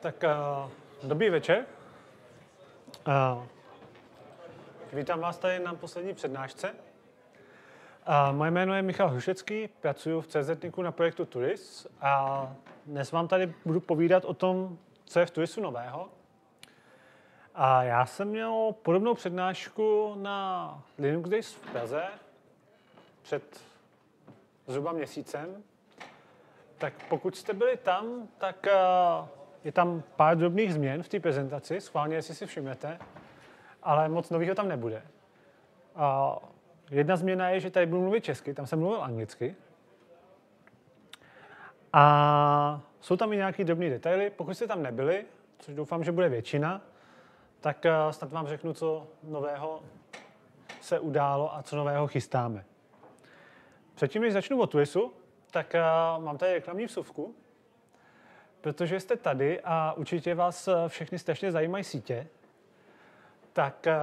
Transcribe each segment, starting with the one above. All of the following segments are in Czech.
Tak uh, dobrý večer. Uh, vítám vás tady na poslední přednášce. Uh, moje jméno je Michal Hrušecký, pracuji v CZNIku na projektu Turis a dnes vám tady budu povídat o tom, co je v Turisu nového. A já jsem měl podobnou přednášku na Linux Days v Praze před zhruba měsícem. Tak pokud jste byli tam, tak uh, je tam pár drobných změn v té prezentaci, schválně, jestli si všimnete, ale moc nového tam nebude. A jedna změna je, že tady budu mluvit česky, tam jsem mluvil anglicky. A jsou tam i nějaké drobné detaily. Pokud jste tam nebyli, což doufám, že bude většina, tak snad vám řeknu, co nového se událo a co nového chystáme. Předtím, než začnu o Twisu, tak mám tady reklamní vsuvku, protože jste tady a určitě vás eh, všechny strašně zajímají sítě, tak eh,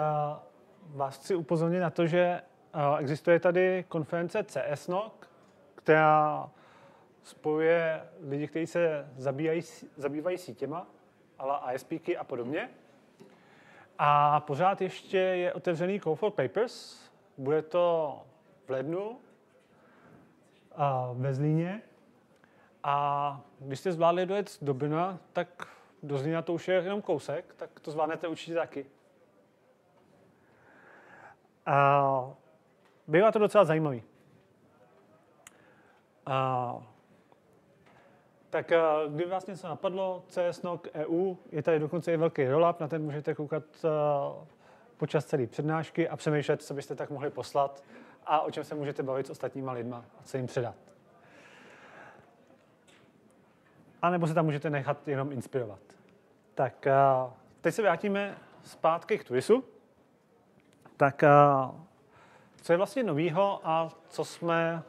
vás chci upozornit na to, že eh, existuje tady konference CSNOC, která spojuje lidi, kteří se zabývají, zabývají sítěma, ale ISPky a podobně. A pořád ještě je otevřený Call for Papers. Bude to v lednu ve Zlíně. A když jste zvládli dojet do Brna, tak do Zlína to už je jenom kousek, tak to zvládnete určitě taky. A bývá to docela zajímavý. A, tak kdyby vás něco napadlo, CSNOC EU, je tady dokonce i velký rollup, na ten můžete koukat počas celé přednášky a přemýšlet, co byste tak mohli poslat a o čem se můžete bavit s ostatníma lidma a co jim předat. A nebo se tam můžete nechat jenom inspirovat. Tak teď se vrátíme zpátky k Twisu. Tak co je vlastně novýho a co, jsme,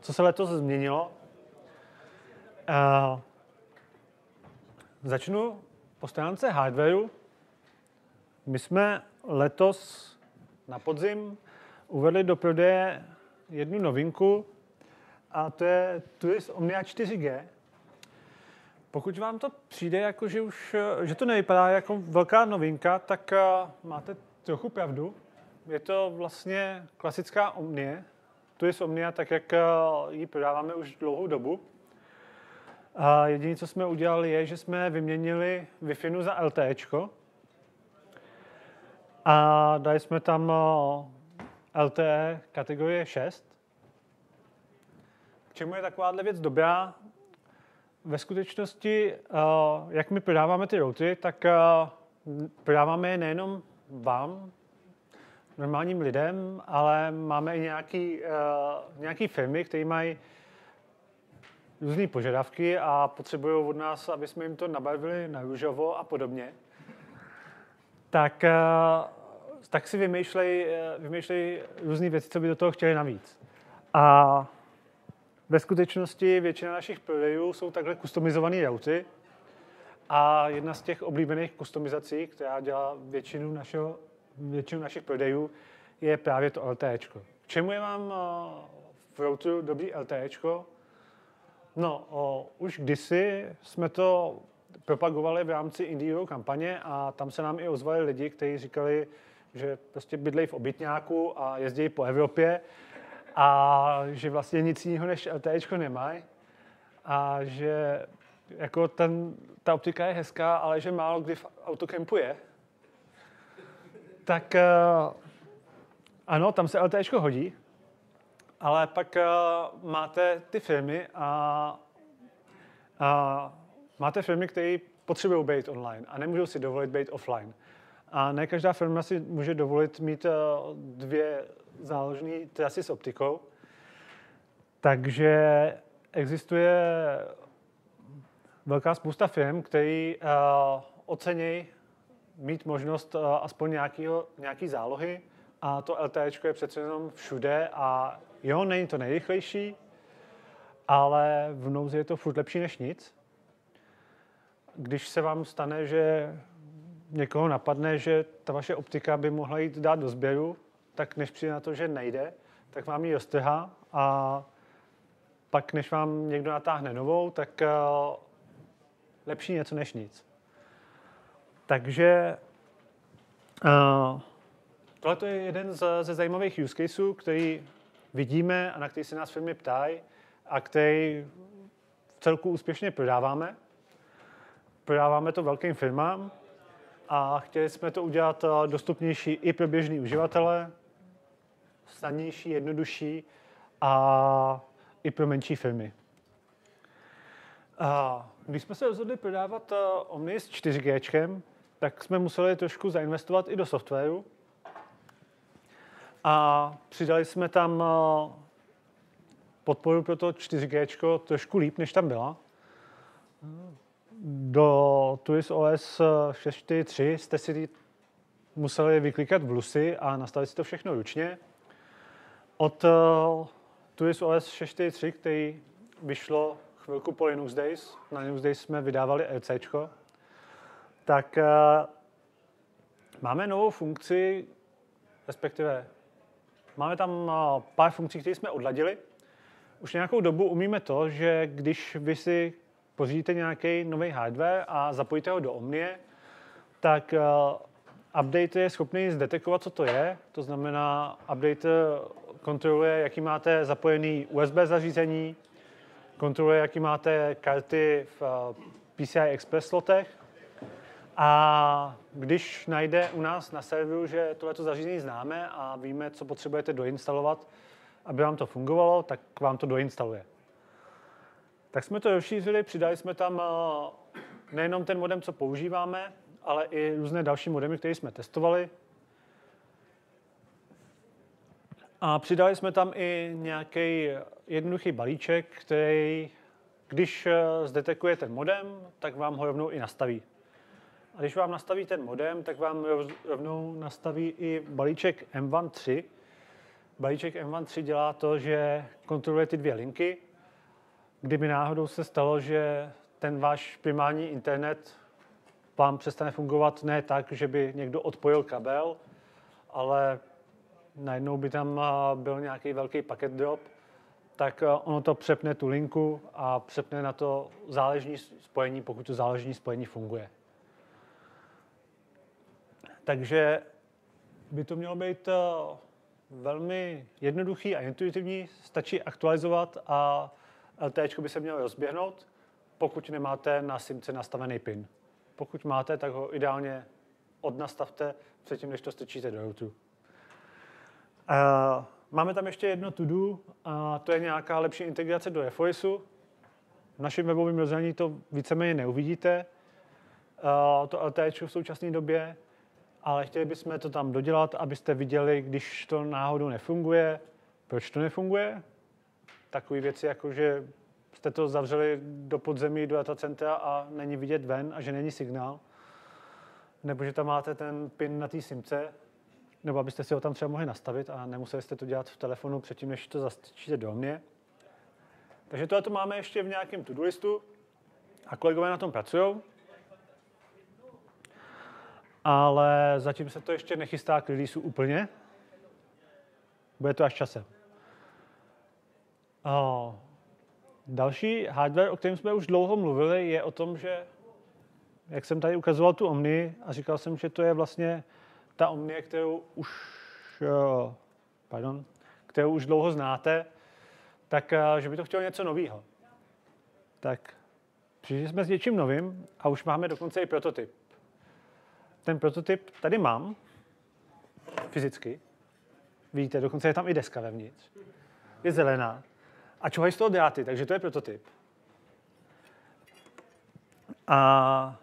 co se letos změnilo? Začnu po stránce hardwareu. My jsme letos na podzim uvedli do prodeje jednu novinku a to je Turis Omnia 4G, pokud vám to přijde jako, že už, že to nevypadá jako velká novinka, tak uh, máte trochu pravdu. Je to vlastně klasická Omnie. Tu je Omnia tak, jak uh, ji prodáváme už dlouhou dobu. A jediné, co jsme udělali, je, že jsme vyměnili Wi-Fi za LTE. A dali jsme tam LTE kategorie 6. K čemu je takováhle věc dobrá? Ve skutečnosti, eh, jak my prodáváme ty routery, tak eh, prodáváme je nejenom vám, normálním lidem, ale máme i nějaký, eh, nějaký firmy, které mají různé požadavky a potřebují od nás, aby jsme jim to nabarvili na růžovo a podobně. Tak, tak si vymýšlej, vymýšlej různé věci, co by do toho chtěli navíc. A ve skutečnosti většina našich prodejů jsou takhle customizované routy a jedna z těch oblíbených customizací, která dělá většinu, našeho, většinu našich prodejů, je právě to LTE. K čemu je vám eh, v routeru dobrý LTE? No, o, už kdysi jsme to propagovali v rámci Indie kampaně a tam se nám i ozvali lidi, kteří říkali, že prostě bydlejí v obytňáku a jezdí po Evropě a že vlastně nic jiného než LTE nemají a že jako ten, ta optika je hezká, ale že málo kdy v autokempu je. Tak uh, ano, tam se LTE hodí, ale pak uh, máte ty firmy a, a máte firmy, které potřebují být online a nemůžou si dovolit být offline. A ne každá firma si může dovolit mít uh, dvě záložní trasy s optikou. Takže existuje velká spousta firm, který uh, ocení mít možnost uh, aspoň nějakýho, nějaký zálohy a to LTE je přece jenom všude a jo, není to nejrychlejší, ale v nouzi je to furt lepší než nic. Když se vám stane, že někoho napadne, že ta vaše optika by mohla jít dát do sběru, tak než přijde na to, že nejde, tak vám ji roztrhá a pak, než vám někdo natáhne novou, tak uh, lepší něco než nic. Takže uh, tohle je jeden z, ze zajímavých use caseů, který vidíme a na který se nás firmy ptají a který v celku úspěšně prodáváme. Prodáváme to velkým firmám a chtěli jsme to udělat eh, dostupnější i pro běžný uživatele, snadnější, jednodušší a i pro menší firmy. A když jsme se rozhodli prodávat eh, Omni s 4G, tak jsme museli trošku zainvestovat i do softwaru. A přidali jsme tam eh, podporu pro to 4G trošku líp, než tam byla. Do TuiS OS 6.4.3 jste si museli vyklikat v a nastavit si to všechno ručně. Od uh, TuiS OS 6.4.3, který vyšlo chvilku po Linux Days, na Linux Days jsme vydávali RC, tak uh, máme novou funkci, respektive máme tam uh, pár funkcí, které jsme odladili. Už nějakou dobu umíme to, že když vy si pořídíte nějaký nový hardware a zapojíte ho do Omnie, tak uh, update je schopný zdetekovat, co to je. To znamená, update kontroluje, jaký máte zapojený USB zařízení, kontroluje, jaký máte karty v uh, PCI Express slotech. A když najde u nás na serveru, že tohleto zařízení známe a víme, co potřebujete doinstalovat, aby vám to fungovalo, tak vám to doinstaluje. Tak jsme to rozšířili, přidali jsme tam eh, nejenom ten modem, co používáme, ale i různé další modemy, které jsme testovali. A přidali jsme tam i nějaký jednoduchý balíček, který, když eh, zdetekuje ten modem, tak vám ho rovnou i nastaví. A když vám nastaví ten modem, tak vám rovnou nastaví i balíček M1.3. Balíček M1.3 dělá to, že kontroluje ty dvě linky, kdyby náhodou se stalo, že ten váš primární internet vám přestane fungovat ne tak, že by někdo odpojil kabel, ale najednou by tam byl nějaký velký paket drop, tak ono to přepne tu linku a přepne na to záležní spojení, pokud to záležní spojení funguje. Takže by to mělo být velmi jednoduchý a intuitivní, stačí aktualizovat a LTE by se mělo rozběhnout, pokud nemáte na SIMce nastavený PIN. Pokud máte, tak ho ideálně odnastavte předtím, než to strčíte do routeru. Uh, máme tam ještě jedno to-do, a to je nějaká lepší integrace do eFoisu. V našem webovém rozhraní to víceméně neuvidíte, uh, to LTE v současné době, ale chtěli bychom to tam dodělat, abyste viděli, když to náhodou nefunguje, proč to nefunguje, takové věci, jako že jste to zavřeli do podzemí, do datacentra a není vidět ven a že není signál, nebo že tam máte ten pin na té simce, nebo abyste si ho tam třeba mohli nastavit a nemuseli jste to dělat v telefonu předtím, než to zastrčíte do mě. Takže tohle to máme ještě v nějakém to-do listu a kolegové na tom pracují. Ale zatím se to ještě nechystá k releaseu úplně. Bude to až časem. O, další hardware, o kterém jsme už dlouho mluvili, je o tom, že jak jsem tady ukazoval tu Omni a říkal jsem, že to je vlastně ta Omnie, kterou už, uh, pardon, kterou už dlouho znáte, tak uh, že by to chtělo něco nového. Tak přišli jsme s něčím novým a už máme dokonce i prototyp. Ten prototyp tady mám, fyzicky. Vidíte, dokonce je tam i deska vevnitř. Je zelená a čuhají z toho dráty, takže to je prototyp. A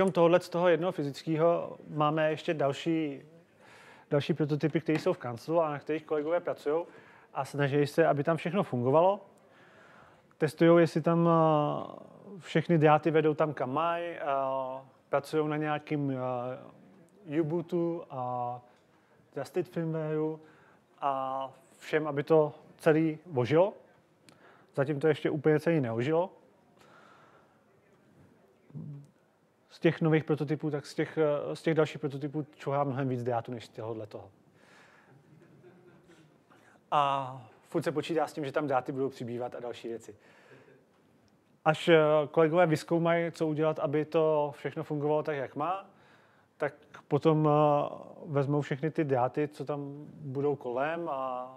krom tohohle z toho jednoho fyzického máme ještě další, další prototypy, které jsou v kanclu a na kterých kolegové pracují a snaží se, aby tam všechno fungovalo. Testují, jestli tam eh, všechny dráty vedou tam, kam mají, pracují na nějakým eh, Ubuntu a Trusted firmwareu a všem, aby to celý vožilo. Zatím to ještě úplně celý neožilo. Těch nových prototypů, tak z těch, eh, z těch dalších prototypů čuhá mnohem víc diátu než z tohohle toho. A furt se počítá s tím, že tam dáty budou přibývat a další věci. Až eh, kolegové vyskoumají, co udělat, aby to všechno fungovalo tak, jak má, tak potom eh, vezmou všechny ty dráty, co tam budou kolem a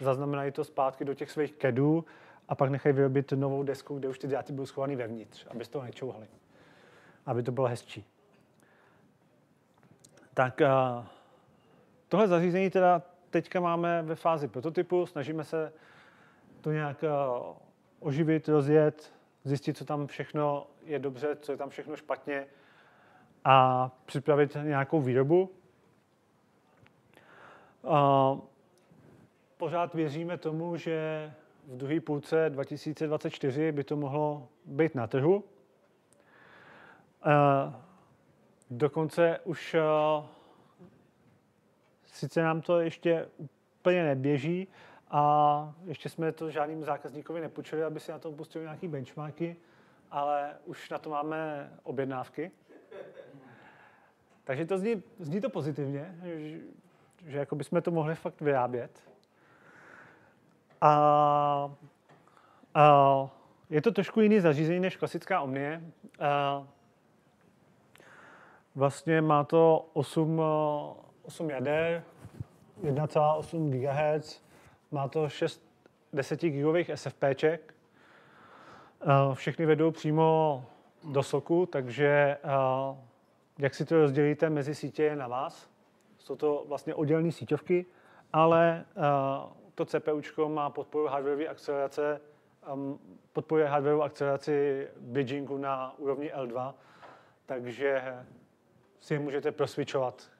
zaznamenají to zpátky do těch svých kedů a pak nechají vyrobit novou desku, kde už ty dráty budou schované vevnitř, aby z toho nečouhali. Aby to bylo hezčí. Tak tohle zařízení teda teďka máme ve fázi prototypu, snažíme se to nějak oživit, rozjet, zjistit, co tam všechno je dobře, co je tam všechno špatně a připravit nějakou výrobu. A pořád věříme tomu, že v druhé půlce 2024 by to mohlo být na trhu. A dokonce už sice nám to ještě úplně neběží, a ještě jsme to žádným zákazníkovi nepůjčili, aby si na to pustili nějaký benchmarky, ale už na to máme objednávky. Takže to zní, zní to pozitivně, že, že jako bychom to mohli fakt vyrábět. A, a je to trošku jiný zařízení než klasická Omnie. A vlastně má to 8, 8 jader, 1,8 GHz, má to 6 10 gigových SFPček. Eh, všechny vedou přímo do soku, takže eh, jak si to rozdělíte mezi sítě je na vás. Jsou to vlastně oddělené síťovky, ale eh, to CPU má podporu hardwareové akcelerace, ehm, podporuje hardwareovou akceleraci bridgingu na úrovni L2, takže si je můžete prosvičovat,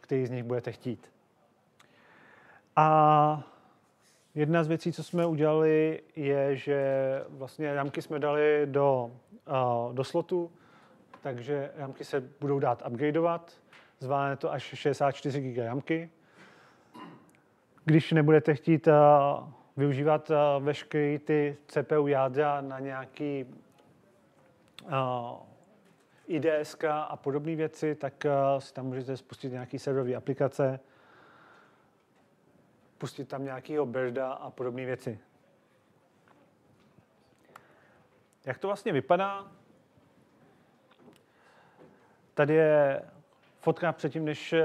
který z nich budete chtít. A jedna z věcí, co jsme udělali, je, že vlastně ramky jsme dali do, uh, do slotu, takže ramky se budou dát upgradeovat. Zvládne to až 64 GB ramky. Když nebudete chtít uh, využívat uh, veškeré ty CPU jádra na nějaký IDS a podobné věci, tak uh, si tam můžete spustit nějaký serverové aplikace, pustit tam nějakého birda a podobné věci. Jak to vlastně vypadá? Tady je fotka předtím, než eh,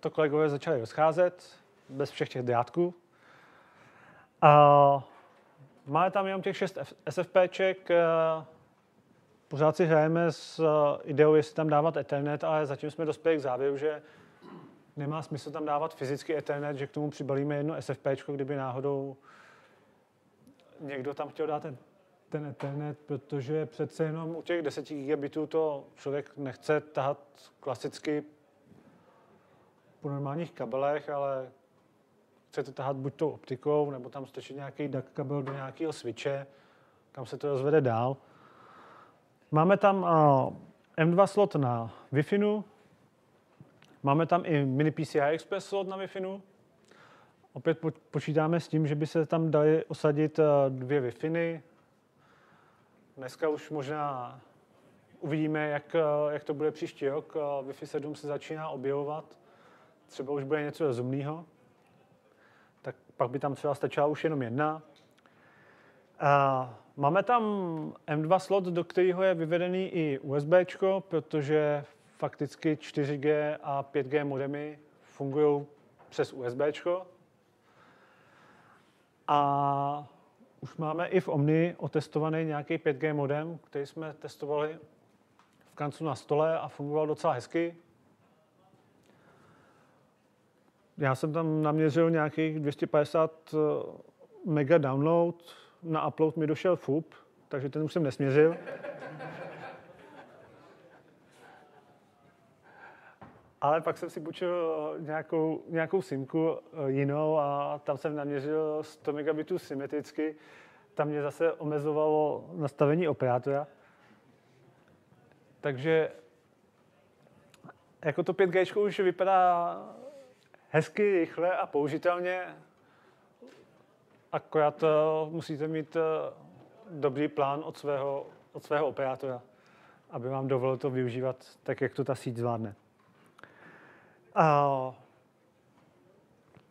to kolegové začali rozcházet, bez všech těch drátků. A máme tam jenom těch 6 SFPček. Pořád si hrajeme s eh, ideou, jestli tam dávat Ethernet, ale zatím jsme dospěli k závěru, že nemá smysl tam dávat fyzický Ethernet, že k tomu přibalíme jedno SFP, kdyby náhodou někdo tam chtěl dát ten, ten Ethernet, protože přece jenom u těch 10 gigabitů to člověk nechce tahat klasicky po normálních kabelech, ale chcete tahat buď tou optikou, nebo tam stačí nějaký DAC kabel do nějakého switche, kam se to rozvede dál. Máme tam uh, M2 slot na Wi-Fi, Máme tam i mini PCI Express slot na Wi-Fi. Opět počítáme s tím, že by se tam dali osadit eh, dvě Wi-Fi. Dneska už možná uvidíme, jak, eh, jak to bude příští rok. Eh, Wi-Fi 7 se začíná objevovat. Třeba už bude něco rozumného. Tak pak by tam třeba stačila už jenom jedna. A máme tam M2 slot, do kterého je vyvedený i USB, protože fakticky 4G a 5G modemy fungují přes USB. A už máme i v Omni otestovaný nějaký 5G modem, který jsme testovali v kancu na stole a fungoval docela hezky. Já jsem tam naměřil nějakých 250 eh, mega download, na upload mi došel FUP, takže ten už jsem nesměřil. Ale pak jsem si půjčil nějakou, nějakou simku eh, jinou a tam jsem naměřil 100 megabitů symetricky. Tam mě zase omezovalo nastavení operátora. Takže jako to 5G už vypadá hezky, rychle a použitelně, akorát eh, musíte mít dobrý plán od svého, od svého operátora, aby vám dovolil to využívat tak, jak to ta síť zvládne. A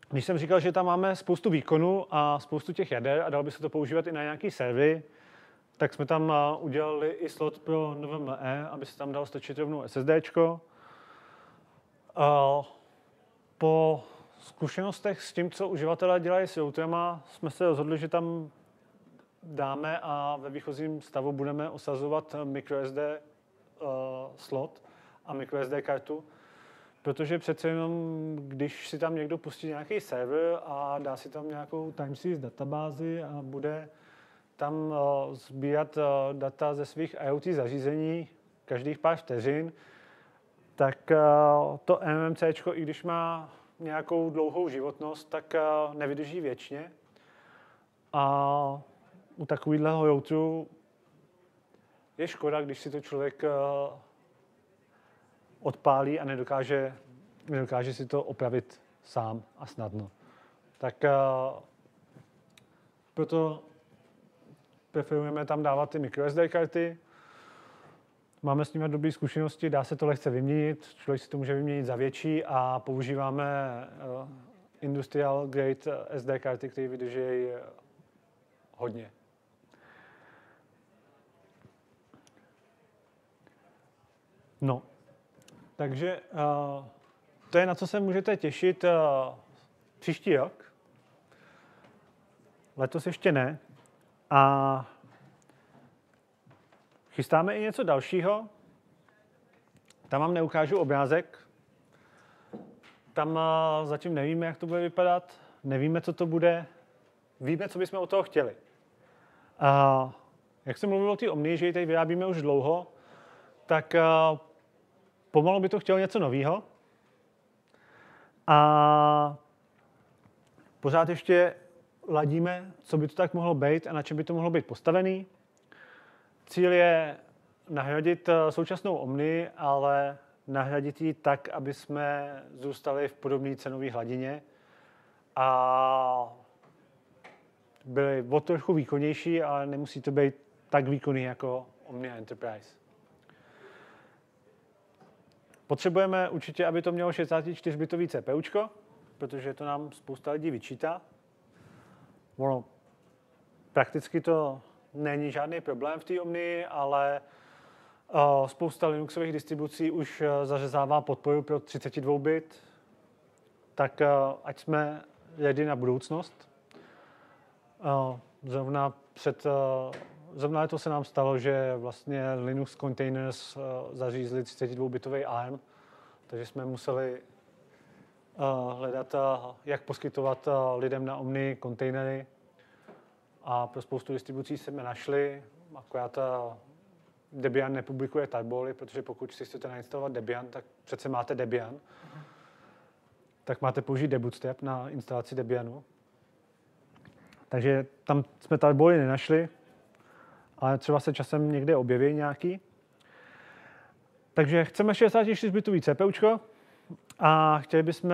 když jsem říkal, že tam máme spoustu výkonů a spoustu těch jader a dalo by se to používat i na nějaký servery, tak jsme tam udělali i slot pro NVMe, aby se tam dalo stačit rovnou SSDčko. Po zkušenostech s tím, co uživatelé dělají s routerama, jsme se rozhodli, že tam dáme a ve výchozím stavu budeme osazovat microSD uh, slot a microSD kartu, protože přece jenom, když si tam někdo pustí nějaký server a dá si tam nějakou time series databázi a bude tam uh, sbírat uh, data ze svých IoT zařízení každých pár vteřin, tak uh, to MMC, i když má nějakou dlouhou životnost, tak uh, nevydrží věčně. A u takového routeru je škoda, když si to člověk uh, odpálí a nedokáže, nedokáže si to opravit sám a snadno. Tak uh, proto preferujeme tam dávat ty microSD karty. Máme s nimi dobré zkušenosti, dá se to lehce vyměnit, člověk si to může vyměnit za větší a používáme uh, industrial grade SD karty, které vydrží hodně. No, takže uh, to je na co se můžete těšit uh, příští rok. Letos ještě ne. A chystáme i něco dalšího. Tam vám neukážu obrázek. Tam uh, zatím nevíme, jak to bude vypadat. Nevíme, co to bude. Víme, co bychom od toho chtěli. Uh, jak jsem mluvil o té Omni, že ji tady vyrábíme už dlouho, tak uh, pomalu by to chtělo něco nového. A pořád ještě ladíme, co by to tak mohlo být a na čem by to mohlo být postavený. Cíl je nahradit eh, současnou Omni, ale nahradit ji tak, aby jsme zůstali v podobné cenové hladině a byli o trochu výkonnější, ale nemusí to být tak výkonný jako Omnia Enterprise. Potřebujeme určitě, aby to mělo 64-bitový CPU, protože to nám spousta lidí vyčítá. Ono, prakticky to není žádný problém v té Omni, ale uh, spousta Linuxových distribucí už uh, zařezává podporu pro 32 bit, tak uh, ať jsme ready na budoucnost. Uh, zrovna před zrovna to se nám stalo, že vlastně Linux Containers zařízli 32-bitový ARM, takže jsme museli hledat, jak poskytovat lidem na Omni kontejnery. A pro spoustu distribucí jsme našli, akorát uh, Debian nepublikuje tarboly, protože pokud si chcete nainstalovat Debian, tak přece máte Debian. Tak máte použít debootstrap na instalaci Debianu. Takže tam jsme tarboly nenašli, ale třeba se časem někde objeví nějaký. Takže chceme 64-bitový CPU a chtěli bychom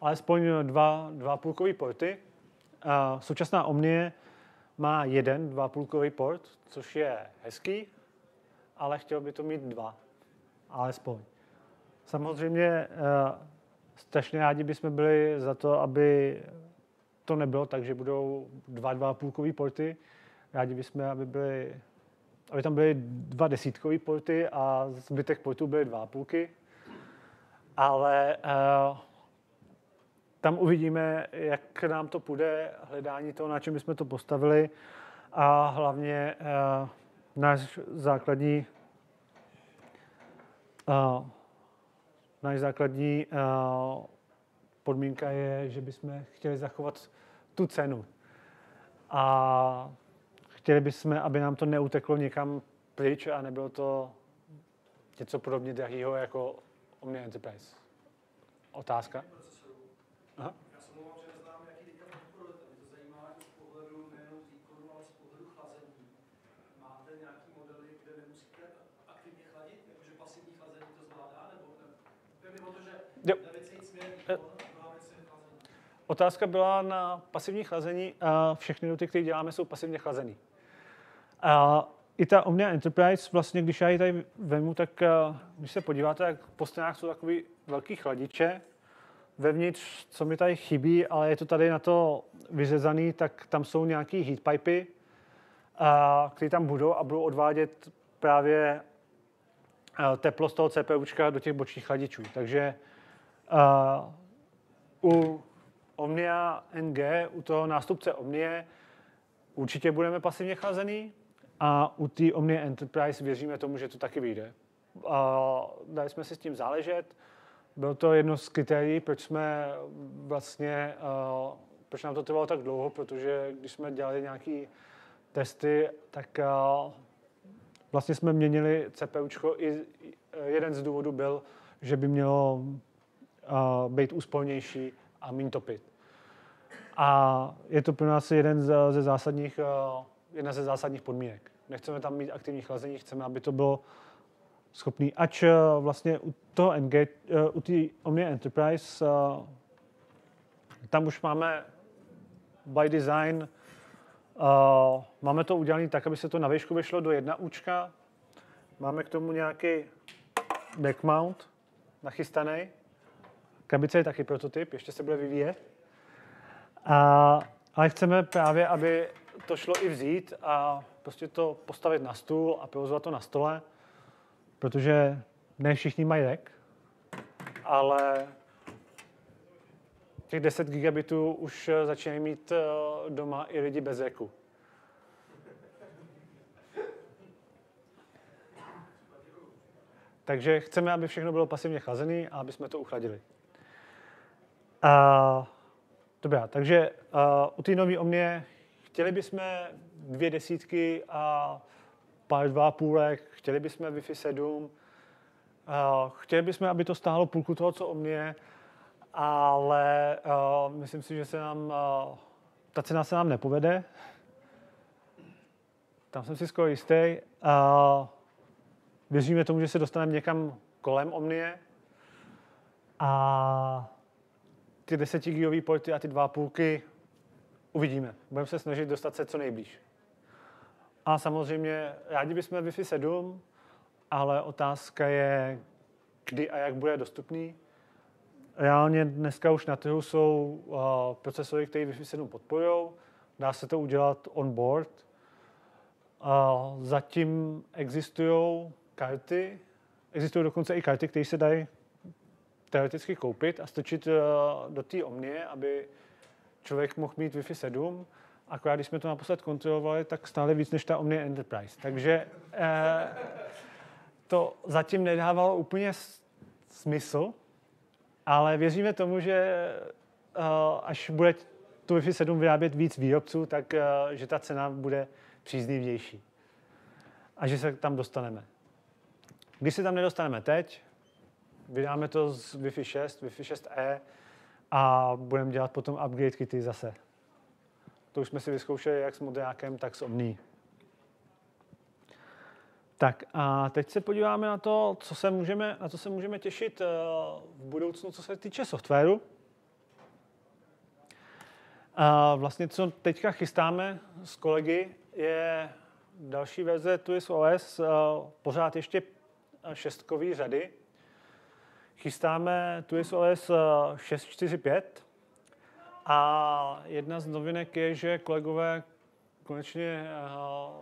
alespoň dva, dva půlkový porty. A současná Omnie má jeden dva půlkový port, což je hezký, ale chtěl by to mít dva, alespoň. Samozřejmě strašně rádi bychom byli za to, aby to nebylo tak, že budou dva dva půlkový porty, Rádi bychom, aby, byly, aby tam byly dva desítkový porty a zbytek portů byly dva půlky. Ale uh, tam uvidíme, jak nám to půjde, hledání toho, na čem bychom to postavili a hlavně uh, náš základní uh, náš základní uh, podmínka je, že bychom chtěli zachovat tu cenu. A chtěli bychom, aby nám to neuteklo někam pryč a nebylo to něco podobně drahého jako Omnia Enterprise. Otázka? Aha. Já se mluvám, že neznám, jaký teďka podporujete. Mě to zajímá z pohledu nejenom výkonu, ale z pohledu chlazení. Máte nějaký modely, kde nemusíte aktivně chladit, jakože pasivní chlazení to zvládá, nebo ne? Jde mi o to, že jo. Otázka byla na pasivní chlazení. Všechny doty, které děláme, jsou pasivně chlazený. A i ta Omnia Enterprise, vlastně, když já ji tady vemu, tak eh, když se podíváte, tak po stranách jsou takový velký chladiče. Vevnitř, co mi tady chybí, ale je to tady na to vyřezaný, tak tam jsou nějaký heatpipy. které tam budou a budou odvádět právě teplo z toho CPUčka do těch bočních chladičů. Takže u Omnia NG, u toho nástupce Omnie, určitě budeme pasivně chlazený a u té Omnia Enterprise věříme tomu, že to taky vyjde. Dali jsme si s tím záležet. Bylo to jedno z kritérií, proč jsme vlastně, uh, proč nám to trvalo tak dlouho, protože když jsme dělali nějaké testy, tak uh, vlastně jsme měnili CPUčko. I jeden z důvodů byl, že by mělo uh, být úspolnější a méně topit. A je to pro nás jeden ze zásadních, uh, jedna ze zásadních podmínek. Nechceme tam mít aktivní chlazení, chceme, aby to bylo schopný, ač uh, vlastně u toho Engage, uh, u té Omnia Enterprise, uh, tam už máme by design, máme to udělané tak, aby se to na výšku vyšlo do jedna účka. Máme k tomu nějaký back mount nachystaný. Krabice je taky prototyp, ještě se bude vyvíjet. A, ale chceme právě, aby to šlo i vzít a prostě to postavit na stůl a provozovat to na stole protože ne všichni mají REC, ale těch 10 gigabitů už začínají mít eh, doma i lidi bez RECu. Takže chceme, aby všechno bylo pasivně chlazené a aby jsme to uchladili. Uh, dobrá, takže uh, u té nové Omnie chtěli bychom dvě desítky a pár dva půlek, chtěli bychom Wi-Fi 7, uh, chtěli bychom, aby to stálo půlku toho, co Omnie, ale uh, myslím si, že se nám, uh, ta cena se nám nepovede. Tam jsem si skoro jistý. Věříme tomu, že se dostaneme někam kolem Omnie a ty 10 gigový porty a ty dva půlky uvidíme. Budeme se snažit dostat se co nejblíž. A samozřejmě rádi bychom Wi-Fi 7, ale otázka je, kdy a jak bude dostupný. Reálně dneska už na trhu jsou uh, procesory, které Wi-Fi 7 podporují. Dá se to udělat on board. Uh, zatím existují karty, existují dokonce i karty, které se dají teoreticky koupit a stočit uh, do té Omnie, aby člověk mohl mít Wi-Fi 7 akorát když jsme to naposled kontrolovali, tak stále víc než ta Omnia Enterprise. Takže eh, to zatím nedávalo úplně smysl, ale věříme tomu, že eh, až bude tu Wi-Fi 7 vyrábět víc výrobců, tak eh, že ta cena bude příznivější a že se tam dostaneme. Když se tam nedostaneme teď, vydáme to z Wi-Fi 6, Wi-Fi 6E a budeme dělat potom upgrade kity zase. To už jsme si vyzkoušeli jak s moderákem, tak s Omní. Tak a teď se podíváme na to, co se můžeme, na co se můžeme těšit eh, v budoucnu, co se týče softwaru. A vlastně, co teďka chystáme s kolegy, je další verze TUIS OS, eh, pořád ještě šestkový řady. Chystáme TUIS OS 645, a jedna z novinek je, že kolegové konečně uh,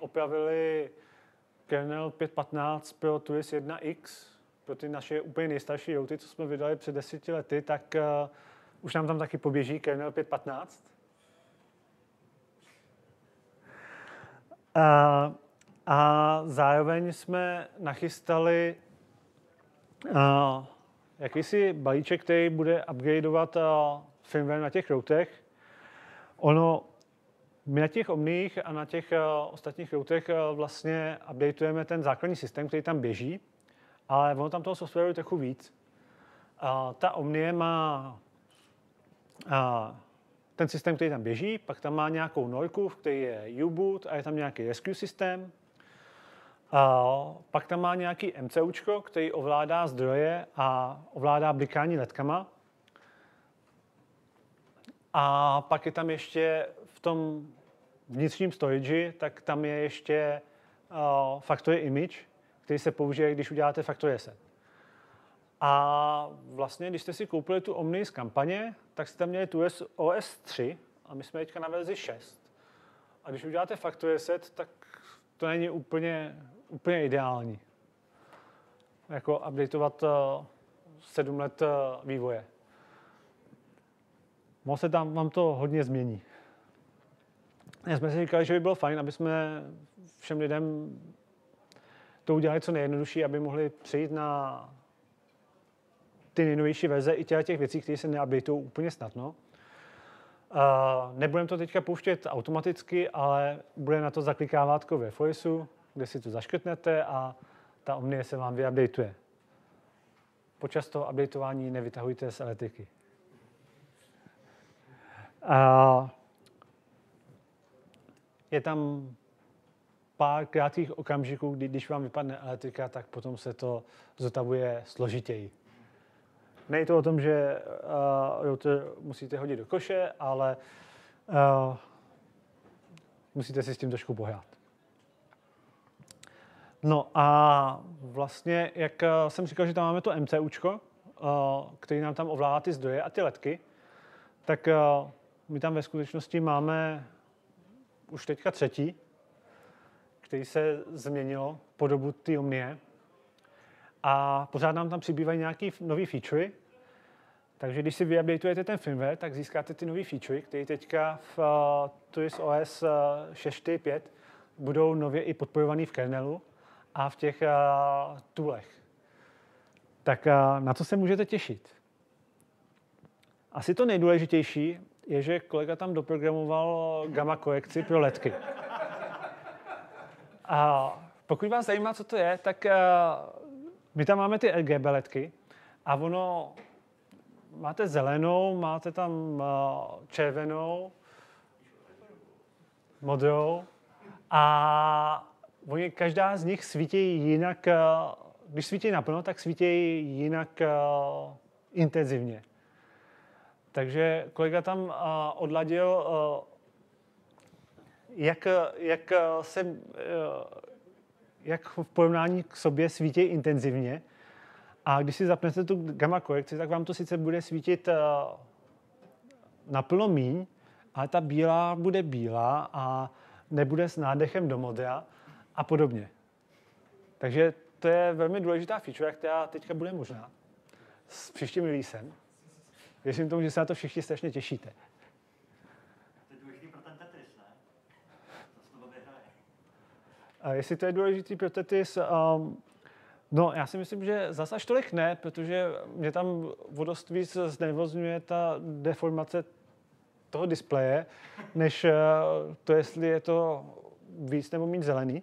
opravili kernel 5.15 pro TUIS 1X, pro ty naše úplně nejstarší routy, co jsme vydali před deseti lety, tak uh, už nám tam taky poběží kernel 5.15. Uh, a zároveň jsme nachystali uh, jakýsi balíček, který bude upgradeovat uh, firmware na těch routech. Ono, my na těch omních a na těch uh, ostatních routech uh, vlastně updateujeme ten základní systém, který tam běží, ale ono tam toho softwaru je trochu víc. Uh, ta Omnie má uh, ten systém, který tam běží, pak tam má nějakou norku, který je U-boot a je tam nějaký rescue systém. Uh, pak tam má nějaký MCUčko, který ovládá zdroje a ovládá blikání letkama. A pak je tam ještě v tom vnitřním storage, tak tam je ještě uh, factory image, který se použije, když uděláte factory set. A vlastně, když jste si koupili tu Omni z kampaně, tak jste tam měli tu OS 3 a my jsme teďka na verzi 6. A když uděláte factory reset, tak to není úplně, úplně ideální. Jako updateovat uh, sedm let uh, vývoje. Moc se tam vám to hodně změní. Já jsme si říkali, že by bylo fajn, aby jsme všem lidem to udělali co nejjednodušší, aby mohli přejít na ty nejnovější verze i těch, věcí, které se neupdateují úplně snadno. Uh, nebudeme to teďka pouštět automaticky, ale bude na to zaklikávátko ve Voiceu, kde si to zaškrtnete a ta Omnie se vám vyupdateuje. Počas toho updateování nevytahujte z elektriky. Uh, je tam pár krátkých okamžiků, kdy když vám vypadne elektrika, tak potom se to zotavuje složitěji. Není to o tom, že uh, router musíte hodit do koše, ale uh, musíte si s tím trošku pohrát. No a vlastně, jak jsem říkal, že tam máme to MCUčko, který nám tam ovládá ty zdroje a ty letky, tak my tam ve skutečnosti máme už teďka třetí, který se změnilo po dobu té Omnie. A pořád nám tam přibývají nějaké nové featurey. Takže když si vyupdateujete ten firmware, tak získáte ty nové featurey, které teďka v uh, Turis OS uh, 6.4.5 budou nově i podporované v kernelu a v těch uh, toolech. Tak uh, na co se můžete těšit? Asi to nejdůležitější je, že kolega tam doprogramoval gamma korekci pro letky. A pokud vás zajímá, co to je, tak uh, my tam máme ty RGB letky a ono, máte zelenou, máte tam uh, červenou, modrou a oni, každá z nich svítí jinak, uh, když svítí naplno, tak svítí jinak uh, intenzivně. Takže kolega tam uh, odladil, uh, jak, jak, se, uh, jak v porovnání k sobě svítí intenzivně. A když si zapnete tu gamma korekci, tak vám to sice bude svítit naplno míň, ale ta bílá bude bílá a nebude s nádechem do modra a podobně. Takže to je velmi důležitá feature, která teďka bude možná s příštím releasem. Věřím tomu, že se na to všichni strašně těšíte. To je důležitý pro ten Tetris, ne? To. A jestli to je důležitý pro Tetris, um, no já si myslím, že zase až tolik ne, protože mě tam vodost víc znevozňuje ta deformace toho displeje, než uh, to, jestli je to víc nebo méně zelený.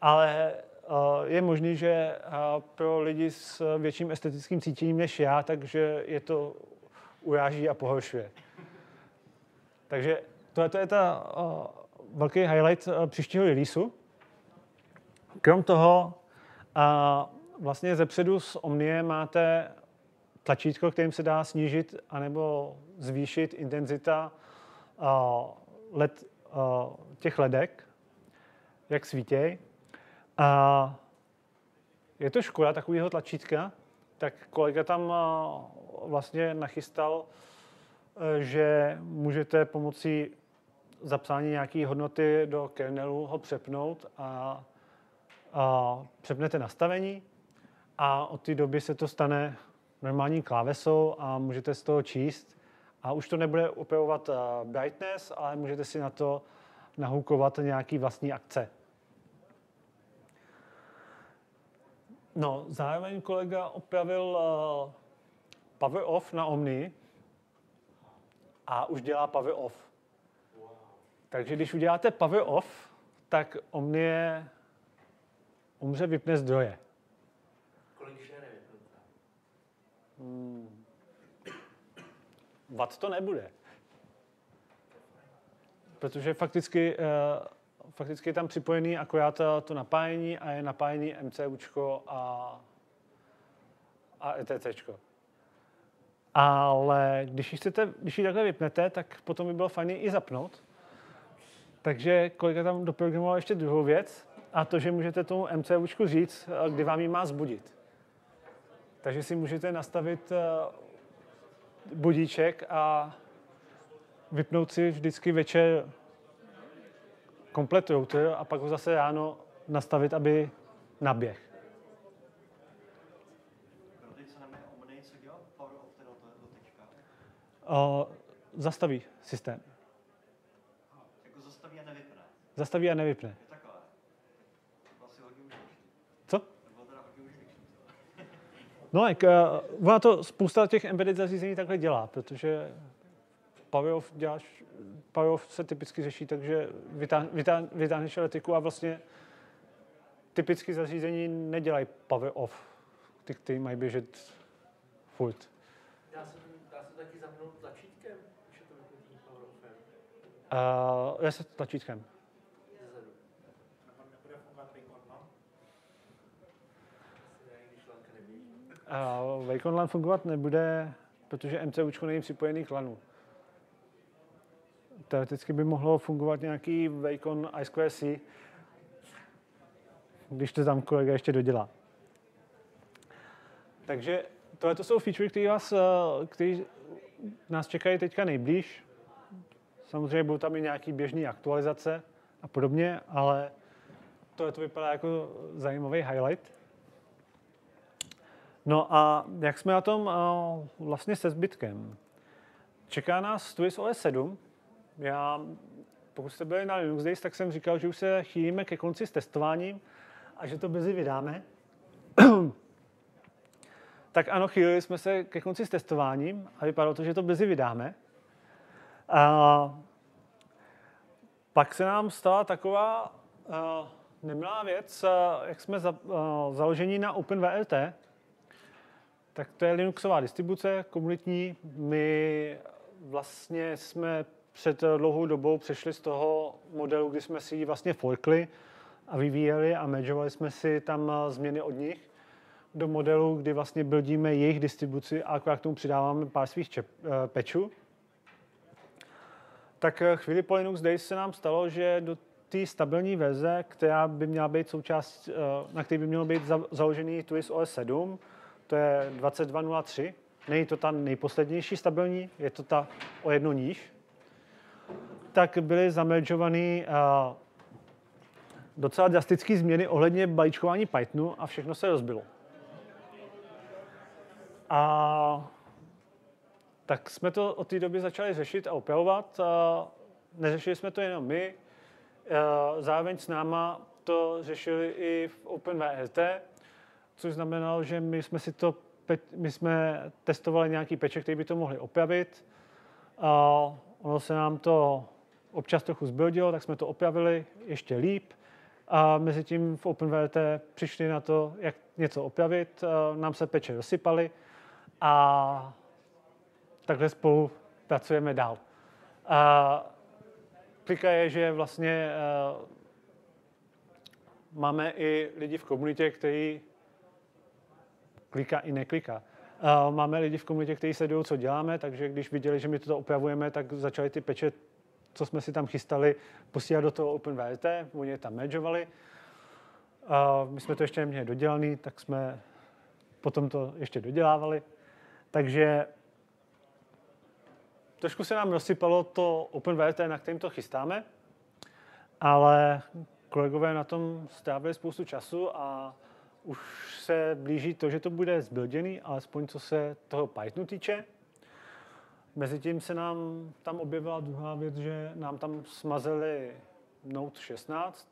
Ale uh, je možný, že uh, pro lidi s větším estetickým cítěním než já, takže je to uráží a pohoršuje. Takže tohle je ta uh, velký highlight uh, příštího releaseu. Krom toho, uh, vlastně zepředu z Omnie máte tlačítko, kterým se dá snížit anebo zvýšit intenzita uh, led, uh, těch ledek, jak svítěj. A je to škoda takového tlačítka, tak kolega tam uh, vlastně nachystal, eh, že můžete pomocí zapsání nějaké hodnoty do kernelu ho přepnout a, a přepnete nastavení a od té doby se to stane normální klávesou a můžete z toho číst a už to nebude upravovat uh, brightness, ale můžete si na to nahukovat nějaký vlastní akce. No, zároveň kolega opravil uh, power off na Omni a už dělá power off. Takže když uděláte power off, tak Omnie umře, vypne zdroje. Kolik je Hmm. Watt to nebude. Protože fakticky, uh, fakticky je tam připojený akorát to napájení a je napájený MCUčko a, a ETCčko. Ale když ji, chcete, když ji takhle vypnete, tak potom by bylo fajn i zapnout. Takže kolega tam doprogramoval ještě druhou věc, a to, že můžete tomu MCUčku říct, kdy vám ji má zbudit. Takže si můžete nastavit eh, budíček a vypnout si vždycky večer komplet router a pak ho zase ráno nastavit, aby naběh. Pro ty, co nemají Omni, co dělá Power of teda to do teďka? Uh, zastaví systém. Jako zastaví a nevypne. Zastaví a nevypne. Co? No, jak, uh, ona to spousta těch embedded zařízení takhle dělá, protože Power off děláš, Power off se typicky řeší tak, že vytáh, vytáh, vytáhneš elektriku a vlastně typicky zařízení nedělají Power off, ty, který mají běžet furt. Dá se, dá se taky zapnout tlačítkem, když je to vypnutí power offem Uh, reset tlačítkem. Nebude fungovat Wacom. Uh, LAN fungovat nebude, protože MCUčko není připojený k LANu. Teoreticky by mohlo fungovat nějaký Wacom I2C, když to tam kolega ještě dodělá. Takže tohle to jsou feature, které eh, nás čekají teďka nejblíž. Samozřejmě budou tam i nějaké běžné aktualizace a podobně, ale tohle to vypadá jako zajímavý highlight. No a jak jsme na tom uh, vlastně se zbytkem? Čeká nás Twist OS 7. Já, pokud jste byli na Linux Days, tak jsem říkal, že už se chýlíme ke konci s testováním a že to brzy vydáme. tak ano, chýlili jsme se ke konci s testováním a vypadalo to, že to brzy vydáme. A pak se nám stala taková uh, nemilá věc, uh, jak jsme za, uh, založení na OpenVRT, tak to je Linuxová distribuce komunitní. My vlastně jsme před dlouhou dobou přešli z toho modelu, kdy jsme si ji vlastně forkli a vyvíjeli a medžovali jsme si tam změny od nich do modelu, kdy vlastně buildíme jejich distribuci a k tomu přidáváme pár svých pečů. Tak chvíli po Linux Days se nám stalo, že do té stabilní verze, která by měla být součást, na které by mělo být založený Twist OS 7, to je 22.03. Není to ta nejposlednější stabilní, je to ta o jedno níž. Tak byly zameržované uh, docela drastické změny ohledně balíčkování Pythonu a všechno se rozbilo. A tak jsme to od té doby začali řešit a opravovat. Neřešili jsme to jenom my, zároveň s náma to řešili i v OpenVRT, což znamenalo, že my jsme si to, my jsme testovali nějaký peče, který by to mohli opravit. A ono se nám to občas trochu zbildilo, tak jsme to opravili ještě líp. A mezi tím v OpenVRT přišli na to, jak něco opravit. A nám se peče rozsypaly a takhle spolu pracujeme dál. A klika je, že vlastně máme i lidi v komunitě, kteří kliká i nekliká. Uh, máme lidi v komunitě, kteří sledují, co děláme, takže když viděli, že my toto opravujeme, tak začali ty peče, co jsme si tam chystali, posílat do toho OpenVRT, oni je tam mergeovali. Uh, my jsme to ještě neměli dodělaný, tak jsme potom to ještě dodělávali. Takže trošku se nám rozsypalo to OpenVRT, na kterým to chystáme, ale kolegové na tom strávili spoustu času a už se blíží to, že to bude zbilděný, alespoň co se toho Pythonu týče. Mezitím se nám tam objevila druhá věc, že nám tam smazeli Note 16,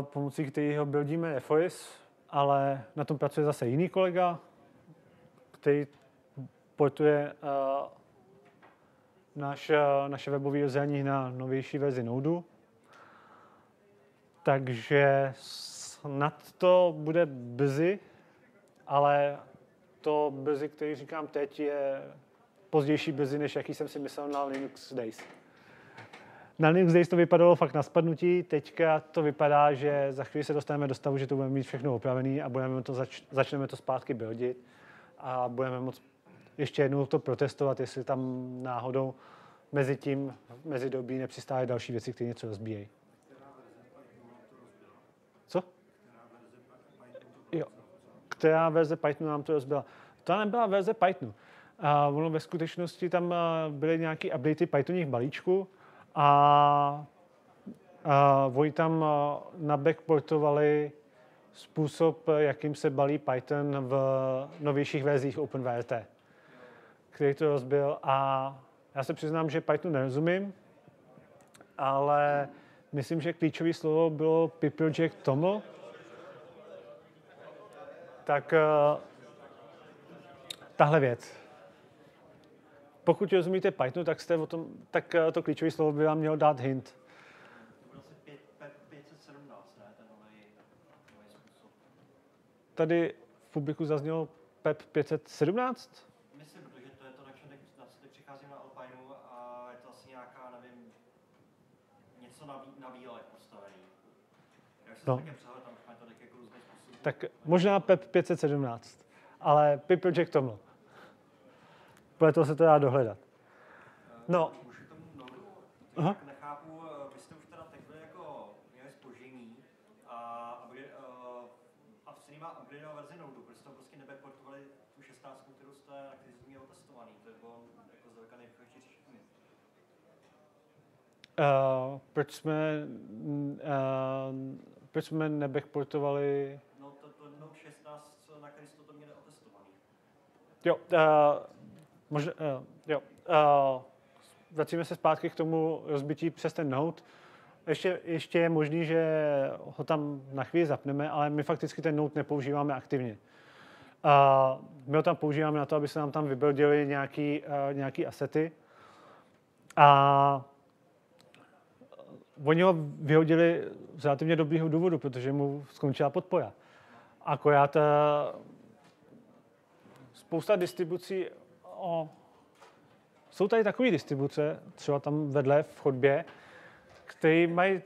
pomocí kterého buildíme FOIS, ale na tom pracuje zase jiný kolega, který portuje naš, naše webové rozhraní na novější verzi Node. Takže snad to bude brzy, ale to brzy, který říkám teď, je pozdější brzy, než jaký jsem si myslel na Linux Days. Na Linux Days to vypadalo fakt na spadnutí, teďka to vypadá, že za chvíli se dostaneme do stavu, že to budeme mít všechno opravené a budeme to zač- začneme to zpátky buildit a budeme moct ještě jednou to protestovat, jestli tam náhodou mezi tím, mezi dobí nepřistávají další věci, které něco rozbíjejí. Co? Jo. Která verze Pythonu nám to rozbila? To nebyla verze Pythonu. A ono ve skutečnosti tam byly nějaké updaty Pythonových balíčků a uh, oni tam nabackportovali způsob, jakým se balí Python v novějších verzích OpenWrt, který to rozbil. A já se přiznám, že Pythonu nerozumím, ale myslím, že klíčové slovo bylo PyProject TOML. Tak uh, tahle věc. Pokud rozumíte Pythonu, tak, jste o tom, tak uh, to klíčové slovo by vám mělo dát hint. To byl asi 5, 517, ne? Ten nový, nový způsob. Tady v publiku zaznělo PEP 517. Myslím, protože to je to, na čem teď, na co teď přicházím na Alpineu a je to asi nějaká, nevím, něco na, na výlet postavený. Jak se No. přehled, tam to jako různých způsobů. Tak možná PEP 517, ale PIP Project Toml. Podle toho se to dá dohledat. No. Můžu tomu? Aha. Nechápu, eh, vy jste už teda takhle jako měli spoždění a, uh, a v má upgradeová verzi protože jste prostě nebackportovali tu 16, kterou jste, na který jste měl testovaný, to je bylo jako zdaleka nejrychlejší řešení. Uh, proč jsme, uh, proč jsme nebackportovali No to, to Note 16, co- na který jste to měli otestovaný. Jo, uh, možná, uh, jo. Uh, vracíme se zpátky k tomu rozbití přes ten Note. Ještě, ještě je možný, že ho tam na chvíli zapneme, ale my fakticky ten Note nepoužíváme aktivně. Uh, my ho tam používáme na to, aby se nám tam vybrodily nějaký, uh, nějaký asety. A oni ho vyhodili z relativně dobrýho důvodu, protože mu skončila podpora. Akorát spousta distribucí, o, jsou tady takové distribuce, třeba tam vedle v chodbě, které mají,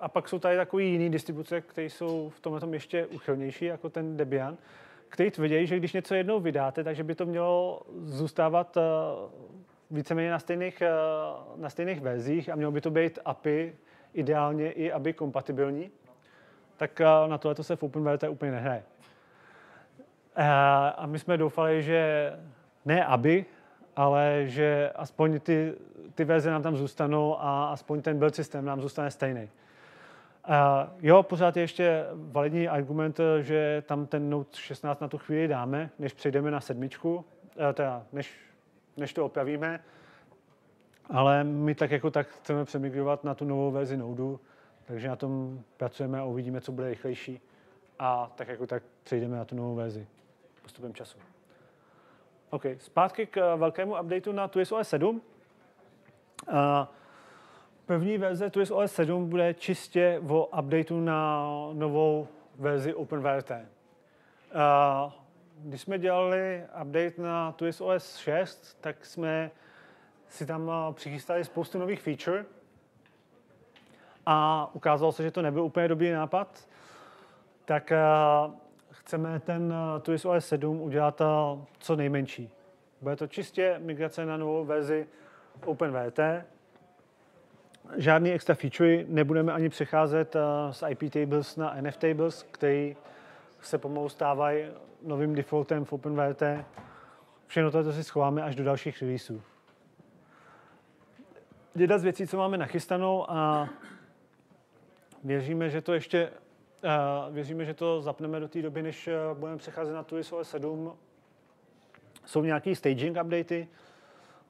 a pak jsou tady takové jiné distribuce, které jsou v tomhle tom ještě uchylnější, jako ten Debian, který tvrdí, že když něco jednou vydáte, takže by to mělo zůstávat uh, víceméně na stejných, uh, na stejných verzích a mělo by to být API ideálně i API kompatibilní, tak uh, na tohle se v OpenWrt úplně nehraje. Eh, A my jsme doufali, že ne aby, ale že aspoň ty, ty verze nám tam zůstanou a aspoň ten build systém nám zůstane stejný. Uh, jo, pořád je ještě validní argument, že tam ten Note 16 na tu chvíli dáme, než přejdeme na sedmičku, teda než, než to opravíme, ale my tak jako tak chceme přemigrovat na tu novou verzi Node, takže na tom pracujeme a uvidíme, co bude rychlejší a tak jako tak přejdeme na tu novou verzi postupem času. OK, zpátky k eh, velkému updateu na TwistOS 7. Uh, první verze TwistOS 7 bude čistě o updateu na novou verzi OpenWrt. Uh, když jsme dělali update na TwistOS 6, tak jsme si tam eh, přichystali spoustu nových feature a ukázalo se, že to nebyl úplně dobrý nápad, tak eh, chceme ten eh, TwistOS 7 udělat co nejmenší. Bude to čistě migrace na novou verzi OpenWrt. Žádný extra feature, nebudeme ani přecházet z IP tables na NF tables, který se pomalu stávají novým defaultem v OpenWrt. Všechno toto si schováme až do dalších releaseů. Jedna z věcí, co máme nachystanou a věříme, že to ještě uh, věříme, že to zapneme do té doby, než uh, budeme přecházet na TuiOS 7. Jsou nějaký staging updaty,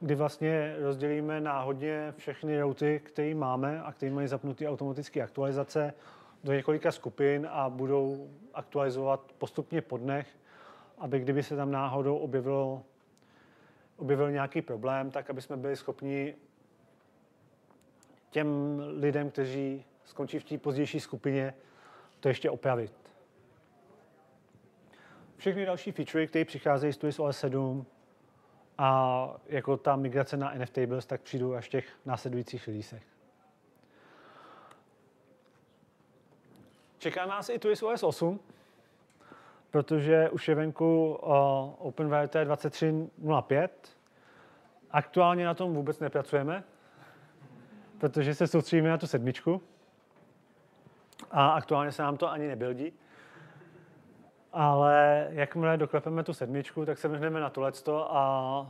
kdy vlastně rozdělíme náhodně všechny routy, které máme a které mají zapnuté automatické aktualizace do několika skupin a budou aktualizovat postupně po dnech, aby kdyby se tam náhodou objevilo, objevil nějaký problém, tak aby jsme byli schopni těm lidem, kteří skončí v té pozdější skupině, to ještě opravit. Všechny další featurey, které přicházejí z TwistOS 7 a jako ta migrace na NF tables, tak přijdou až v těch následujících releasech. Čeká nás i TwistOS 8, protože už je venku uh, OpenWrt 23.05. Aktuálně na tom vůbec nepracujeme, protože se soustředíme na tu sedmičku a aktuálně se nám to ani nebuildí. Ale jakmile doklepeme tu sedmičku, tak se vrhneme na tohleto a,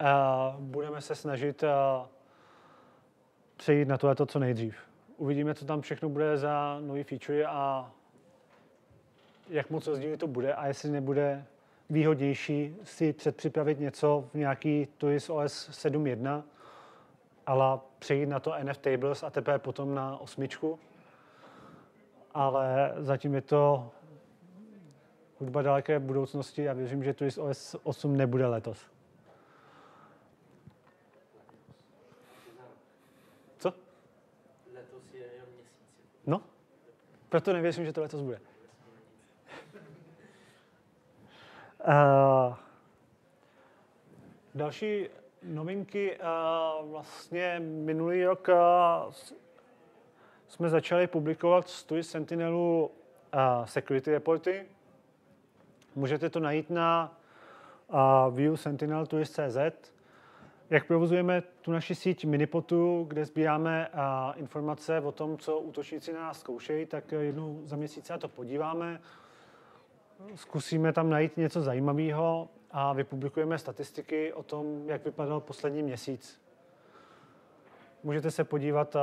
a budeme se snažit a, přejít na tohleto co nejdřív. Uvidíme, co tam všechno bude za nový feature a jak moc rozdílný to bude a jestli nebude výhodnější si předpřipravit něco v nějaký TUIS OS 7.1, ale přejít na to NF Tables a teprve potom na osmičku. Ale zatím je to hudba daleké budoucnosti a věřím, že TUIS OS 8 nebude letos. Co? Letos je jenom měsíc. No, proto nevěřím, že to letos bude. Uh, další novinky. Uh, vlastně minulý rok uh, jsme začali publikovat z TUI Sentinelu uh, security reporty. Můžete to najít na uh, view Sentinel TUIS.cz. Jak provozujeme tu naši síť Minipotu, kde sbíráme informace o tom, co útočníci na nás zkoušejí, tak jednou za měsíc se to podíváme zkusíme tam najít něco zajímavého a vypublikujeme statistiky o tom, jak vypadal poslední měsíc. Můžete se podívat,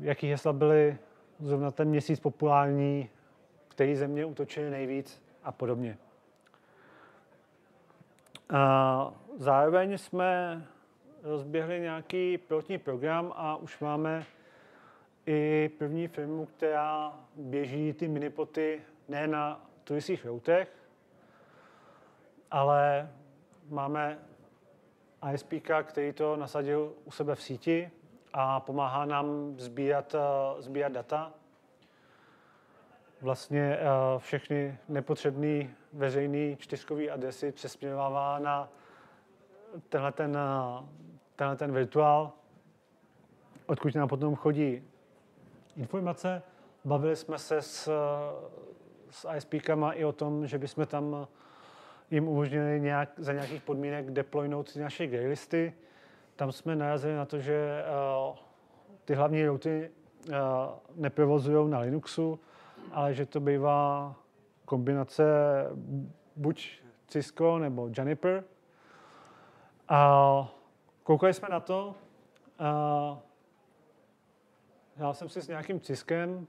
jaký hesla byly zrovna ten měsíc populární, který země útočily nejvíc a podobně. A zároveň jsme rozběhli nějaký pilotní program a už máme i první firmu, která běží ty minipoty ne na turistských routech, ale máme ISP, který to nasadil u sebe v síti a pomáhá nám sbírat, eh, sbírat data. Vlastně eh, všechny nepotřebné veřejné čtyřkové adresy přesměrovává na tenhle ten, eh, tenhle ten virtuál, odkud nám potom chodí informace. Bavili jsme se s s ISPkama i o tom, že bychom tam jim umožnili nějak, za nějakých podmínek deploynout ty naše graylisty. Tam jsme narazili na to, že uh, ty hlavní routy uh, neprovozují na Linuxu, ale že to bývá kombinace buď Cisco nebo Juniper. A koukali jsme na to. Uh, já jsem si s nějakým Ciskem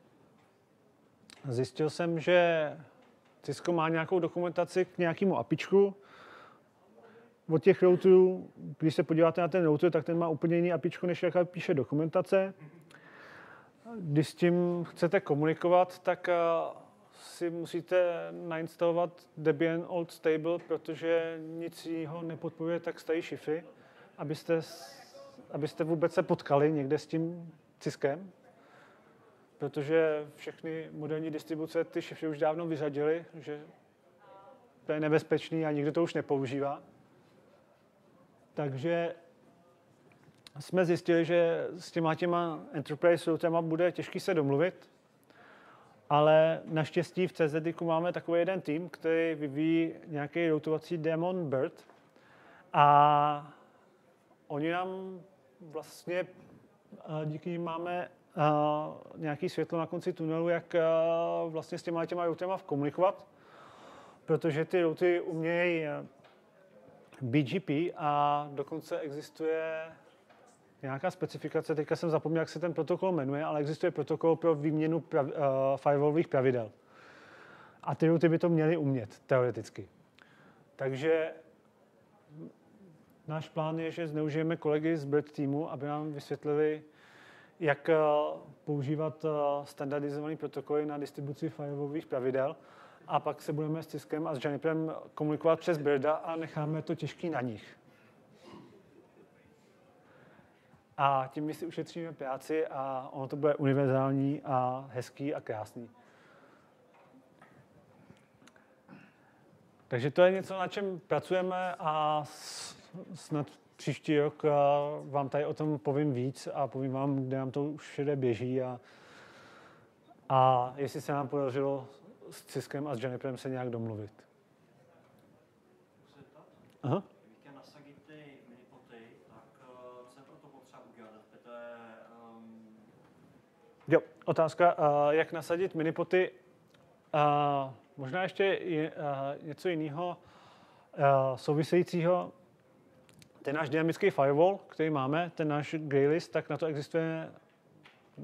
Zjistil jsem, že Cisco má nějakou dokumentaci k nějakému apičku. Od těch routerů, když se podíváte na ten router, tak ten má úplně jiný apičku, než jaká píše dokumentace. Když s tím chcete komunikovat, tak si musíte nainstalovat Debian Old Stable, protože nic jiného nepodporuje tak starý šifry, abyste, abyste vůbec se potkali někde s tím Ciskem protože všechny moderní distribuce ty šifry už dávno vyřadily, že to je nebezpečný a nikdo to už nepoužívá. Takže jsme zjistili, že s těma těma enterprise routama bude těžký se domluvit, ale naštěstí v CZ máme takový jeden tým, který vyvíjí nějaký routovací demon Bird. A oni nám vlastně díky nim máme nějaký světlo na konci tunelu, jak vlastně s těma těma routama komunikovat, protože ty routy umějí BGP a dokonce existuje nějaká specifikace, teďka jsem zapomněl, jak se ten protokol jmenuje, ale existuje protokol pro výměnu prav, uh, firewallových pravidel. A ty routy by to měly umět, teoreticky. Takže náš plán je, že zneužijeme kolegy z Bird týmu, aby nám vysvětlili, jak eh, používat eh, standardizované protokoly na distribuci fileových pravidel a pak se budeme s Ciskem a s Juniperem komunikovat přes Birda a necháme to těžký na nich. A tím my si ušetříme práci a ono to bude univerzální a hezký a krásný. Takže to je něco, na čem pracujeme a snad příští rok vám tady o tom povím víc a povím vám, kde nám to už všude běží a, a jestli se nám podařilo s Ciskem a s Juniperem se nějak domluvit. Aha. Víte, nasadit ty minipoty, tak uh, co je pro to potřeba udělat? To je, um... Jo, otázka, uh, jak nasadit minipoty. Uh, možná ještě je, uh, něco jiného souvisejícího ten náš dynamický firewall, který máme, ten náš graylist, tak na to existuje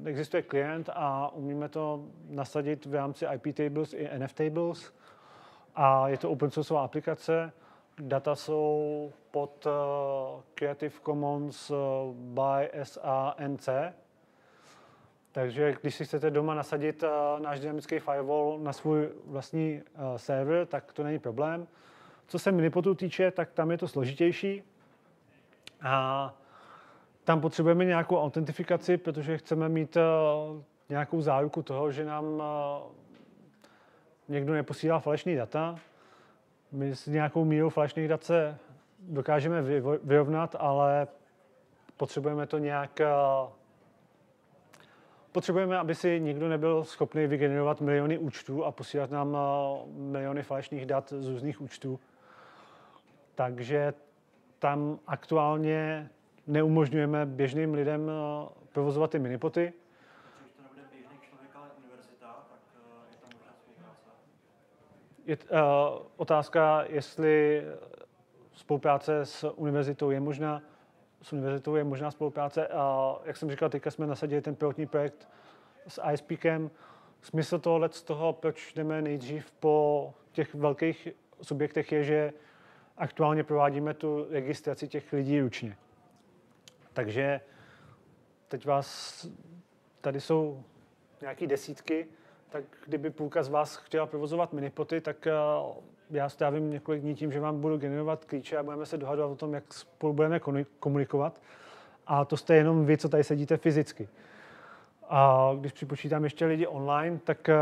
existuje klient a umíme to nasadit v rámci IP tables i NF tables a je to open source aplikace. Data jsou pod Creative Commons by SANC, takže když si chcete doma nasadit uh, náš dynamický firewall na svůj vlastní uh, server, tak to není problém. Co se minipotu týče, tak tam je to složitější. A tam potřebujeme nějakou autentifikaci, protože chceme mít uh, nějakou záruku toho, že nám uh, někdo neposílá falešný data. My s nějakou mírou falešných dat se dokážeme vyrovnat, ale potřebujeme to nějak uh, potřebujeme, aby si nikdo nebyl schopný vygenerovat miliony účtů a posílat nám miliony falešných dat z různých účtů. Takže tam aktuálně neumožňujeme běžným lidem eh, provozovat ty minipoty. Když to nebude běžný člověk, ale univerzita, tak eh, je tam možná spolupráce. Je uh, otázka, jestli spolupráce s univerzitou je možná. S univerzitou je možná spolupráce. A jak jsem říkal, teďka jsme nasadili ten pilotní projekt s ISPkem. Smysl tohle z toho, proč jdeme nejdřív po těch velkých subjektech, je, že aktuálně provádíme tu registraci těch lidí ručně. Takže teď vás, tady jsou nějaké desítky, tak kdyby půlka z vás chtěla provozovat minipoty, tak eh, já strávím několik dní tím, že vám budu generovat klíče a budeme se dohadovat o tom, jak spolu budeme komunikovat. A to jste jenom vy, co tady sedíte fyzicky. A když připočítám ještě lidi online, tak, eh,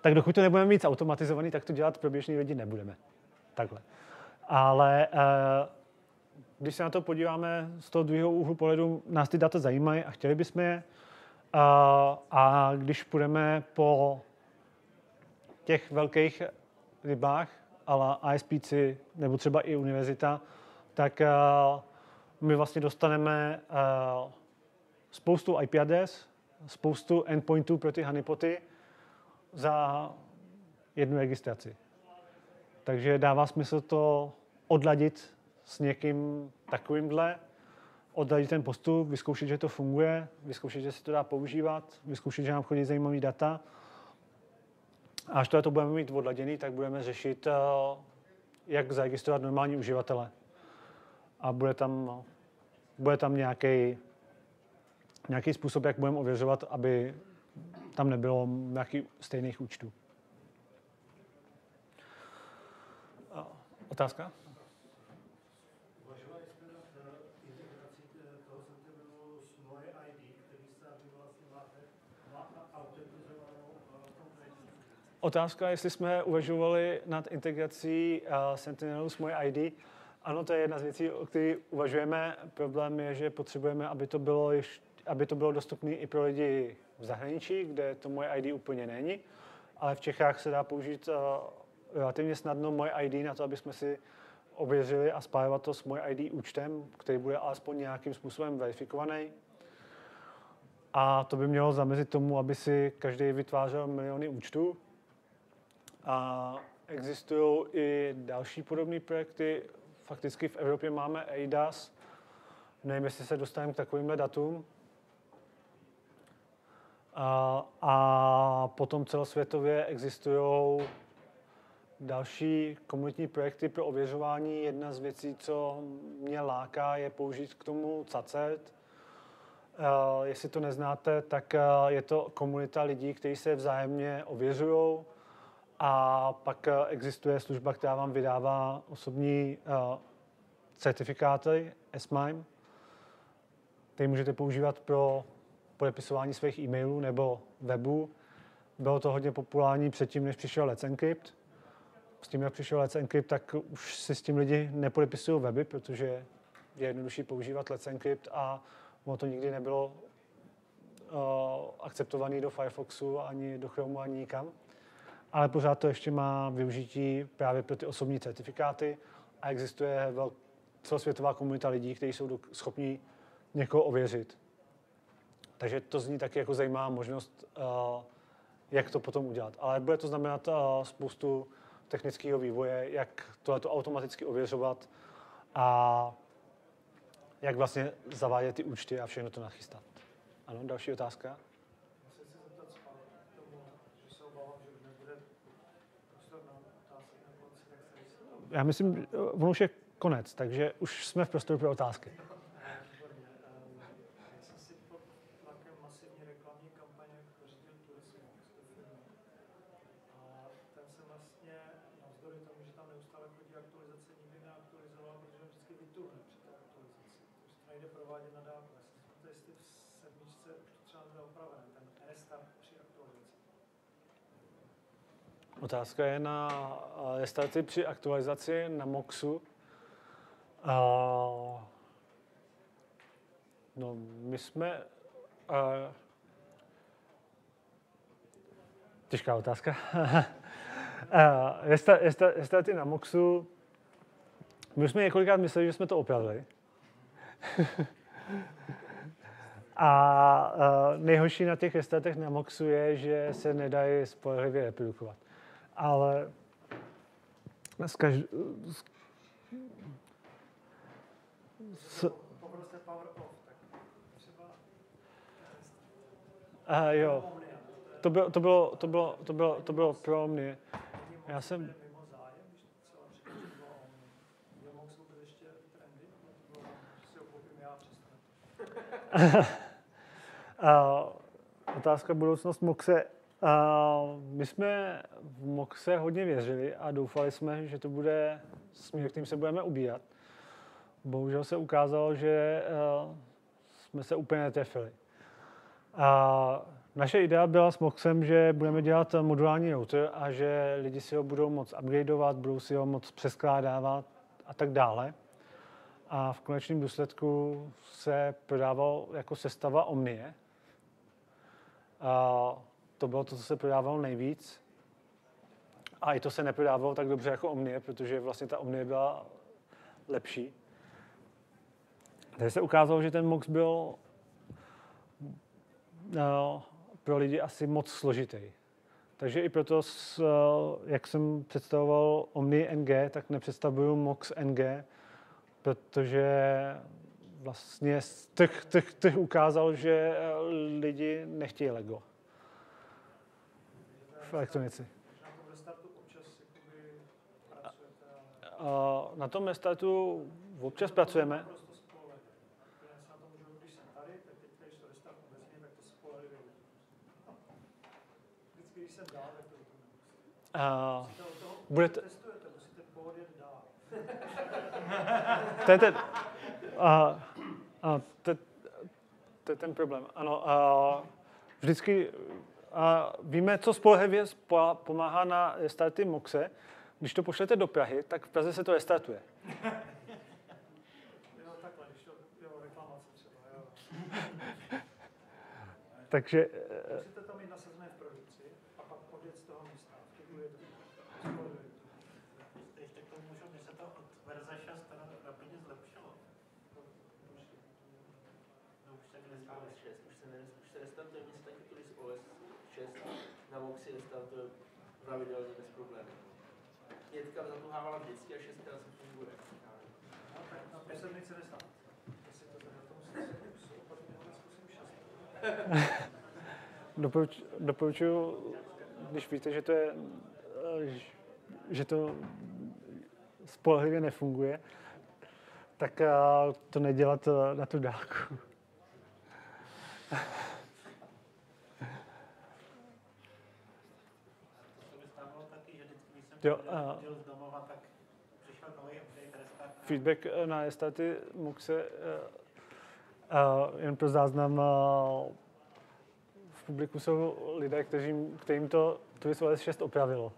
tak dokud to nebudeme mít automatizovaný, tak to dělat pro běžný lidi nebudeme. Takhle. Ale eh, když se na to podíváme z toho druhého úhlu pohledu, nás ty data zajímají a chtěli bychom je. A, a když půjdeme po těch velkých rybách, ale ISPC nebo třeba i univerzita, tak uh, my vlastně dostaneme uh, spoustu IP adres, spoustu endpointů pro ty honeypoty za jednu registraci. Takže dává smysl to odladit s někým takovýmhle, odladit ten postup, vyzkoušet, že to funguje, vyzkoušet, že se to dá používat, vyzkoušet, že nám chodí zajímavé data. A až to budeme mít odladěný, tak budeme řešit, eh, jak zaregistrovat normální uživatele. A bude tam, bude tam nějaký, nějaký způsob, jak budeme ověřovat, aby tam nebylo nějaký stejných účtů. Otázka? Otázka, jestli jsme uvažovali nad integrací uh, Sentinelu s moje ID. Ano, to je jedna z věcí, o které uvažujeme. Problém je, že potřebujeme, aby to bylo, ještě, aby to bylo dostupné i pro lidi v zahraničí, kde to moje ID úplně není. Ale v Čechách se dá použít uh, relativně snadno moje ID na to, aby jsme si ověřili a spájovat to s moje ID účtem, který bude alespoň nějakým způsobem verifikovaný. A to by mělo zamezit tomu, aby si každý vytvářel miliony účtů. A existují i další podobné projekty. Fakticky v Evropě máme EIDAS. Nevím, jestli se dostaneme k takovýmhle datům. A, a potom celosvětově existují další komunitní projekty pro ověřování. Jedna z věcí, co mě láká, je použít k tomu CACERT. Uh, jestli to neznáte, tak uh, je to komunita lidí, kteří se vzájemně ověřují. A pak uh, existuje služba, která vám vydává osobní uh, certifikáty SMIME, který můžete používat pro podepisování svých e-mailů nebo webu. Bylo to hodně populární předtím, než přišel Let's Encrypt s tím, jak přišel Let's Encrypt, tak už si s tím lidi nepodepisují weby, protože je jednodušší používat Let's Encrypt a ono to nikdy nebylo uh, akceptovaný do Firefoxu, ani do Chromu, ani nikam. Ale pořád to ještě má využití právě pro ty osobní certifikáty a existuje celosvětová komunita lidí, kteří jsou schopní někoho ověřit. Takže to zní taky jako zajímavá možnost, uh, jak to potom udělat. Ale bude to znamenat uh, spoustu technického vývoje, jak tohle automaticky ověřovat a jak vlastně zavádět ty účty a všechno to nachystat. Ano, další otázka. Musím se zeptat zpátky k tomu, že se obávám, že nebude prostor na otázky na konci, tak se vysvětlím. Já myslím, že ono už je konec, takže už jsme v prostoru pro otázky. Výborně. Ehm, Já jsem si pod tlakem masivní reklamní kampaně pořídil turismus do firmy. A ten se vlastně, navzdory tomu, že tam neustále chodí aktualizace, nikdy neaktualizoval, protože on vždycky vytuhne při té aktualizaci. Takže to nejde provádět na dálku. Já jsem se jestli v sedmičce už to třeba nebude opravené, ten restart při aktualizaci. Otázka je na eh, restarty při aktualizaci na Moxu. A, no, my jsme... A, těžká otázka. A, resta- resta- restarty na Moxu... My jsme několikrát mysleli, že jsme to opravili. A uh, nejhorší na těch restartech na Moxu je, že se nedají spolehlivě reprodukovat. Ale z kaž... z... S... Jo, to bylo, to bylo, to bylo, to bylo, to bylo pro mě. Já jsem-? Uh, otázka budoucnost Moxe. Uh, my jsme v Moxe hodně věřili a doufali jsme, že to bude směr, kterým se budeme ubírat. Bohužel se ukázalo, že uh, jsme se úplně netrefili. A naše idea byla s Moxem, že budeme dělat modulární router a že lidi si ho budou moc upgradeovat, budou si ho moc přeskládávat a tak dále. A v konečném důsledku se prodával jako sestava Omnie. A to bylo to, co se prodávalo nejvíc. A i to se neprodávalo tak dobře jako Omnie, protože vlastně ta Omnie byla lepší. Takže se ukázalo, že ten MOX byl no, pro lidi asi moc složitý. Takže i proto, jak jsem představoval Omni NG, tak nepředstavuju MOX NG, protože vlastně trh, trh, trh ukázal, že lidi nechtějí Lego v elektronici. Na tom restartu občas pracujeme. toho, Budete-. To je ten, a, a, to, to je ten problém. Ano, a vždycky a víme, co spolehlivě spo- pomáhá na restarty Moxe. Když to pošlete do Prahy, tak v Praze se to restartuje. Jo, takhle, když to, jo, reklamace třeba, jo. Takže Musíte to mít nasazené v produkci a pak podjet z toho místa. Vtipuje to. Spolehlivě. Ještě k tomu můžu, když se to od verze 6 teda rapidně zlepšilo. No už tak OS nezbylo. 6, už se, ne, už se restartuje nic taky tudy z OS 6 na Moxi restartuje pravidelně bez problémů. Pětka zatuhávala vždycky a šestka se funguje. No, tak na písemnici nestát. Jestli to tady na tom zkusím, zkusím šest. doporuč, doporučuji, když víte, že to je, eh, že to spolehlivě nefunguje, tak eh, to nedělat eh, na tu dálku. To mi stávalo taky, že vždycky, když jsem Jo, a- z domova, tak přišel nový update, restart. Feedback eh, na restarty Moxe, eh, eh, jen pro záznam, eh, v publiku jsou lidé, kteří, kterým to Twist OS 6 opravilo.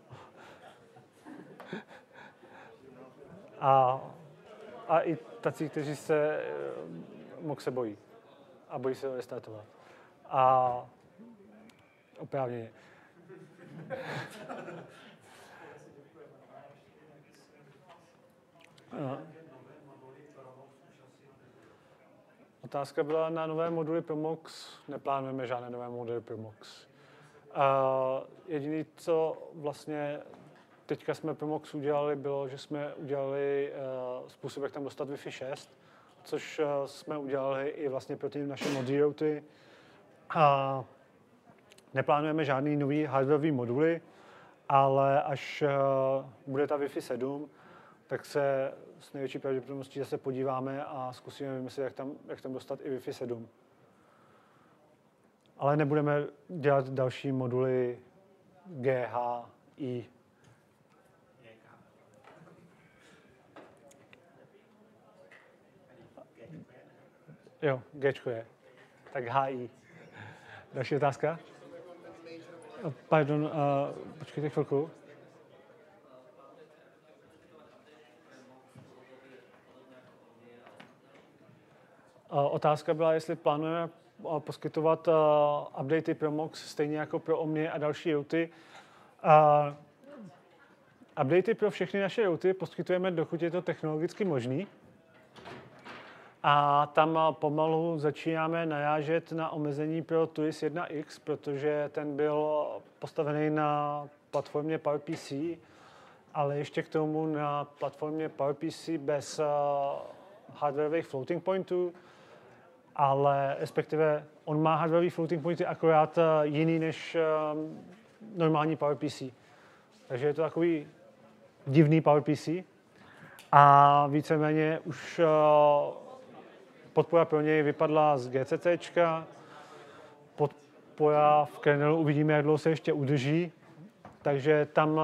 A, a i tací, kteří se eh, Moxe bojí a bojí se restartovat. A oprávněně. Otázka byla na nové moduly pro MOX. Neplánujeme žádné nové moduly pro MOX. Uh, jediné, co vlastně teďka jsme pro MOX udělali, bylo, že jsme udělali uh, způsob, jak tam dostat Wi-Fi 6, což uh, jsme udělali i vlastně pro ty naše modulity. A neplánujeme žádný nový hardwareový moduly, ale až uh, bude ta Wi-Fi 7, tak se s největší pravděpodobností zase podíváme a zkusíme vymyslet, jak tam, jak tam dostat i Wi-Fi 7. Ale nebudeme dělat další moduly G, H, I. Jo, G je. Tak HI. Další otázka? Pardon, uh, počkejte chvilku. Otázka byla, jestli plánujeme poskytovat updaty pro MOX stejně jako pro Omni a další routy. Updaty pro všechny naše routy poskytujeme, dokud je to technologicky možný. A tam pomalu začínáme najážet na omezení pro TUIS 1X, protože ten byl postavený na platformě PowerPC, ale ještě k tomu na platformě PowerPC bez hardwareových floating pointů, ale respektive on má hardwareový floating pointy akorát jiný než normální PowerPC. Takže je to takový divný PowerPC a víceméně už podpora pro něj vypadla z GCC, podpora v kernelu uvidíme, jak dlouho se ještě udrží, takže tam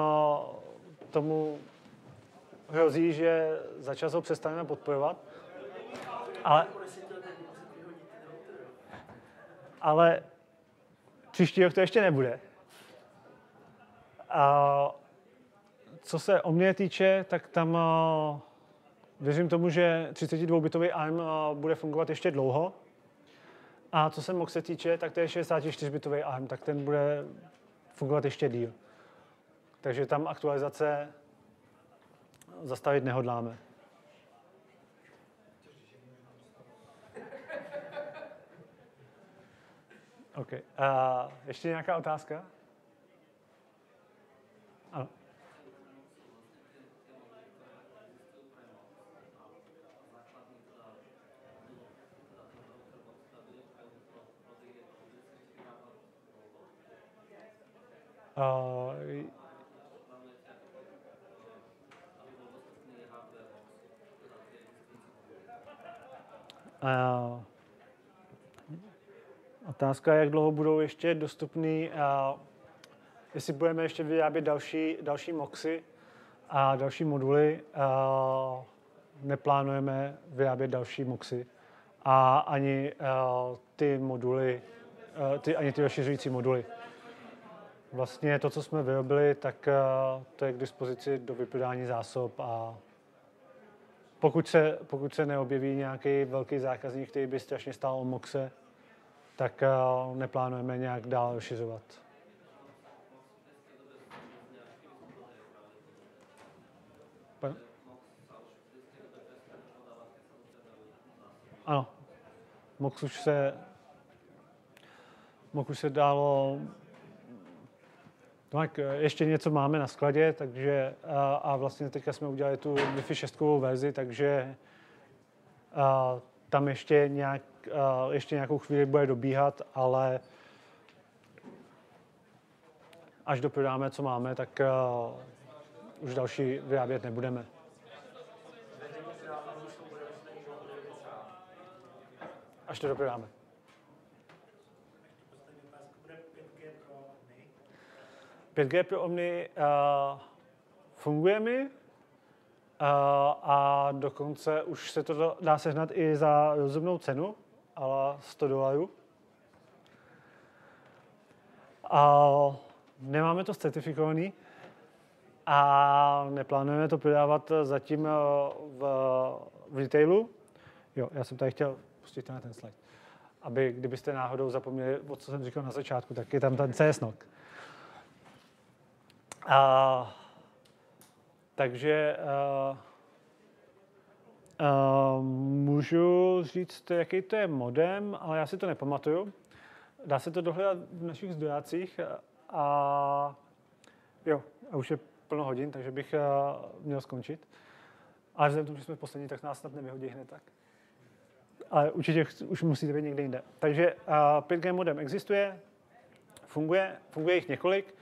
tomu hrozí, že za čas ho přestaneme podporovat. Ale, ale příští rok to ještě nebude. A co se o mě týče, tak tam věřím tomu, že 32-bitový ARM bude fungovat ještě dlouho. A co se MOX se týče, tak to je 64-bitový ARM, tak ten bude fungovat ještě díl. Takže tam aktualizace zastavit nehodláme. OK. Uh, ještě nějaká otázka? Ano. Uh, uh, otázka, jak dlouho budou ještě dostupný, uh, jestli budeme ještě vyrábět další, další moxy a další moduly. Uh, neplánujeme vyrábět další moxy a ani uh, ty moduly, uh, ty, ani ty rozšiřující moduly. Vlastně to, co jsme vyrobili, tak to je k dispozici do vyprodání zásob a pokud se, pokud se neobjeví nějaký velký zákazník, který by strašně stál o moxe, tak uh, neplánujeme nějak dál rozšiřovat. Ano. Mox už se, Mox už se dalo tak ještě něco máme na skladě, takže a, a vlastně teďka jsme udělali tu Wi-Fi 6 verzi, takže a, tam ještě, nějak, a, ještě nějakou chvíli bude dobíhat, ale až doprodáme, co máme, tak a, už další vyrábět nebudeme. Až to doprodáme. 5G pro Omni uh, funguje mi a dokonce už se to dá sehnat i za rozumnou cenu, ale 100 dolarů. A nemáme to certifikovaný a neplánujeme to prodávat zatím v, v retailu. Jo, já jsem tady chtěl pustit na ten slide. Aby, kdybyste náhodou zapomněli, o co jsem říkal na začátku, tak je tam ten CS NOC. A, takže a, a, můžu říct, jaký to je modem, ale já si to nepamatuju. Dá se to dohledat v našich zdrojácích a jo, a už je plno hodin, takže bych a, měl skončit. Ale vzhledem tomu, že jsme poslední, tak nás snad nevyhodí hned tak. ale určitě už musíte být někde jinde. Takže uh, 5G modem existuje, funguje, funguje jich několik.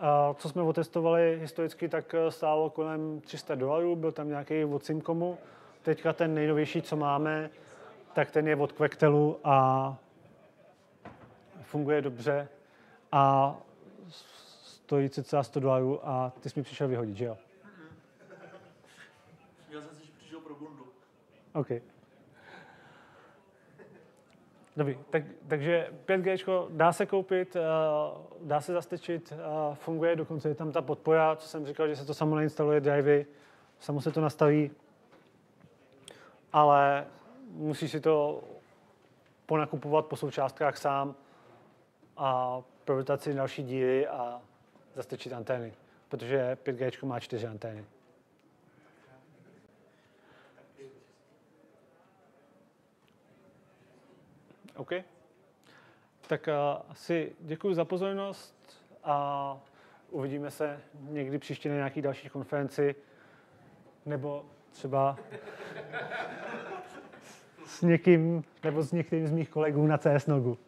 Uh, co jsme otestovali historicky, tak stálo kolem 300 dolarů, byl tam nějaký od Simcomu. Teďka ten nejnovější, co máme, tak ten je od Quectelu a funguje dobře a stojí cca 100 dolarů a ty jsi mi přišel vyhodit, že jo? Já jsem si přišel pro bundu. OK. Dobrý, tak, takže 5G dá se koupit, uh, dá se zastečit, uh, funguje, dokonce je tam ta podpora, co jsem říkal, že se to samo nainstaluje, drivey, samo se to nastaví, ale musí si to ponakupovat po součástkách sám a provytat si další díly a zastečit antény, protože 5G má čtyři antény. OK. Tak uh, asi děkuji za pozornost a uvidíme se někdy příště na nějaký další konferenci nebo třeba s někým nebo s některým z mých kolegů na CS Nogu.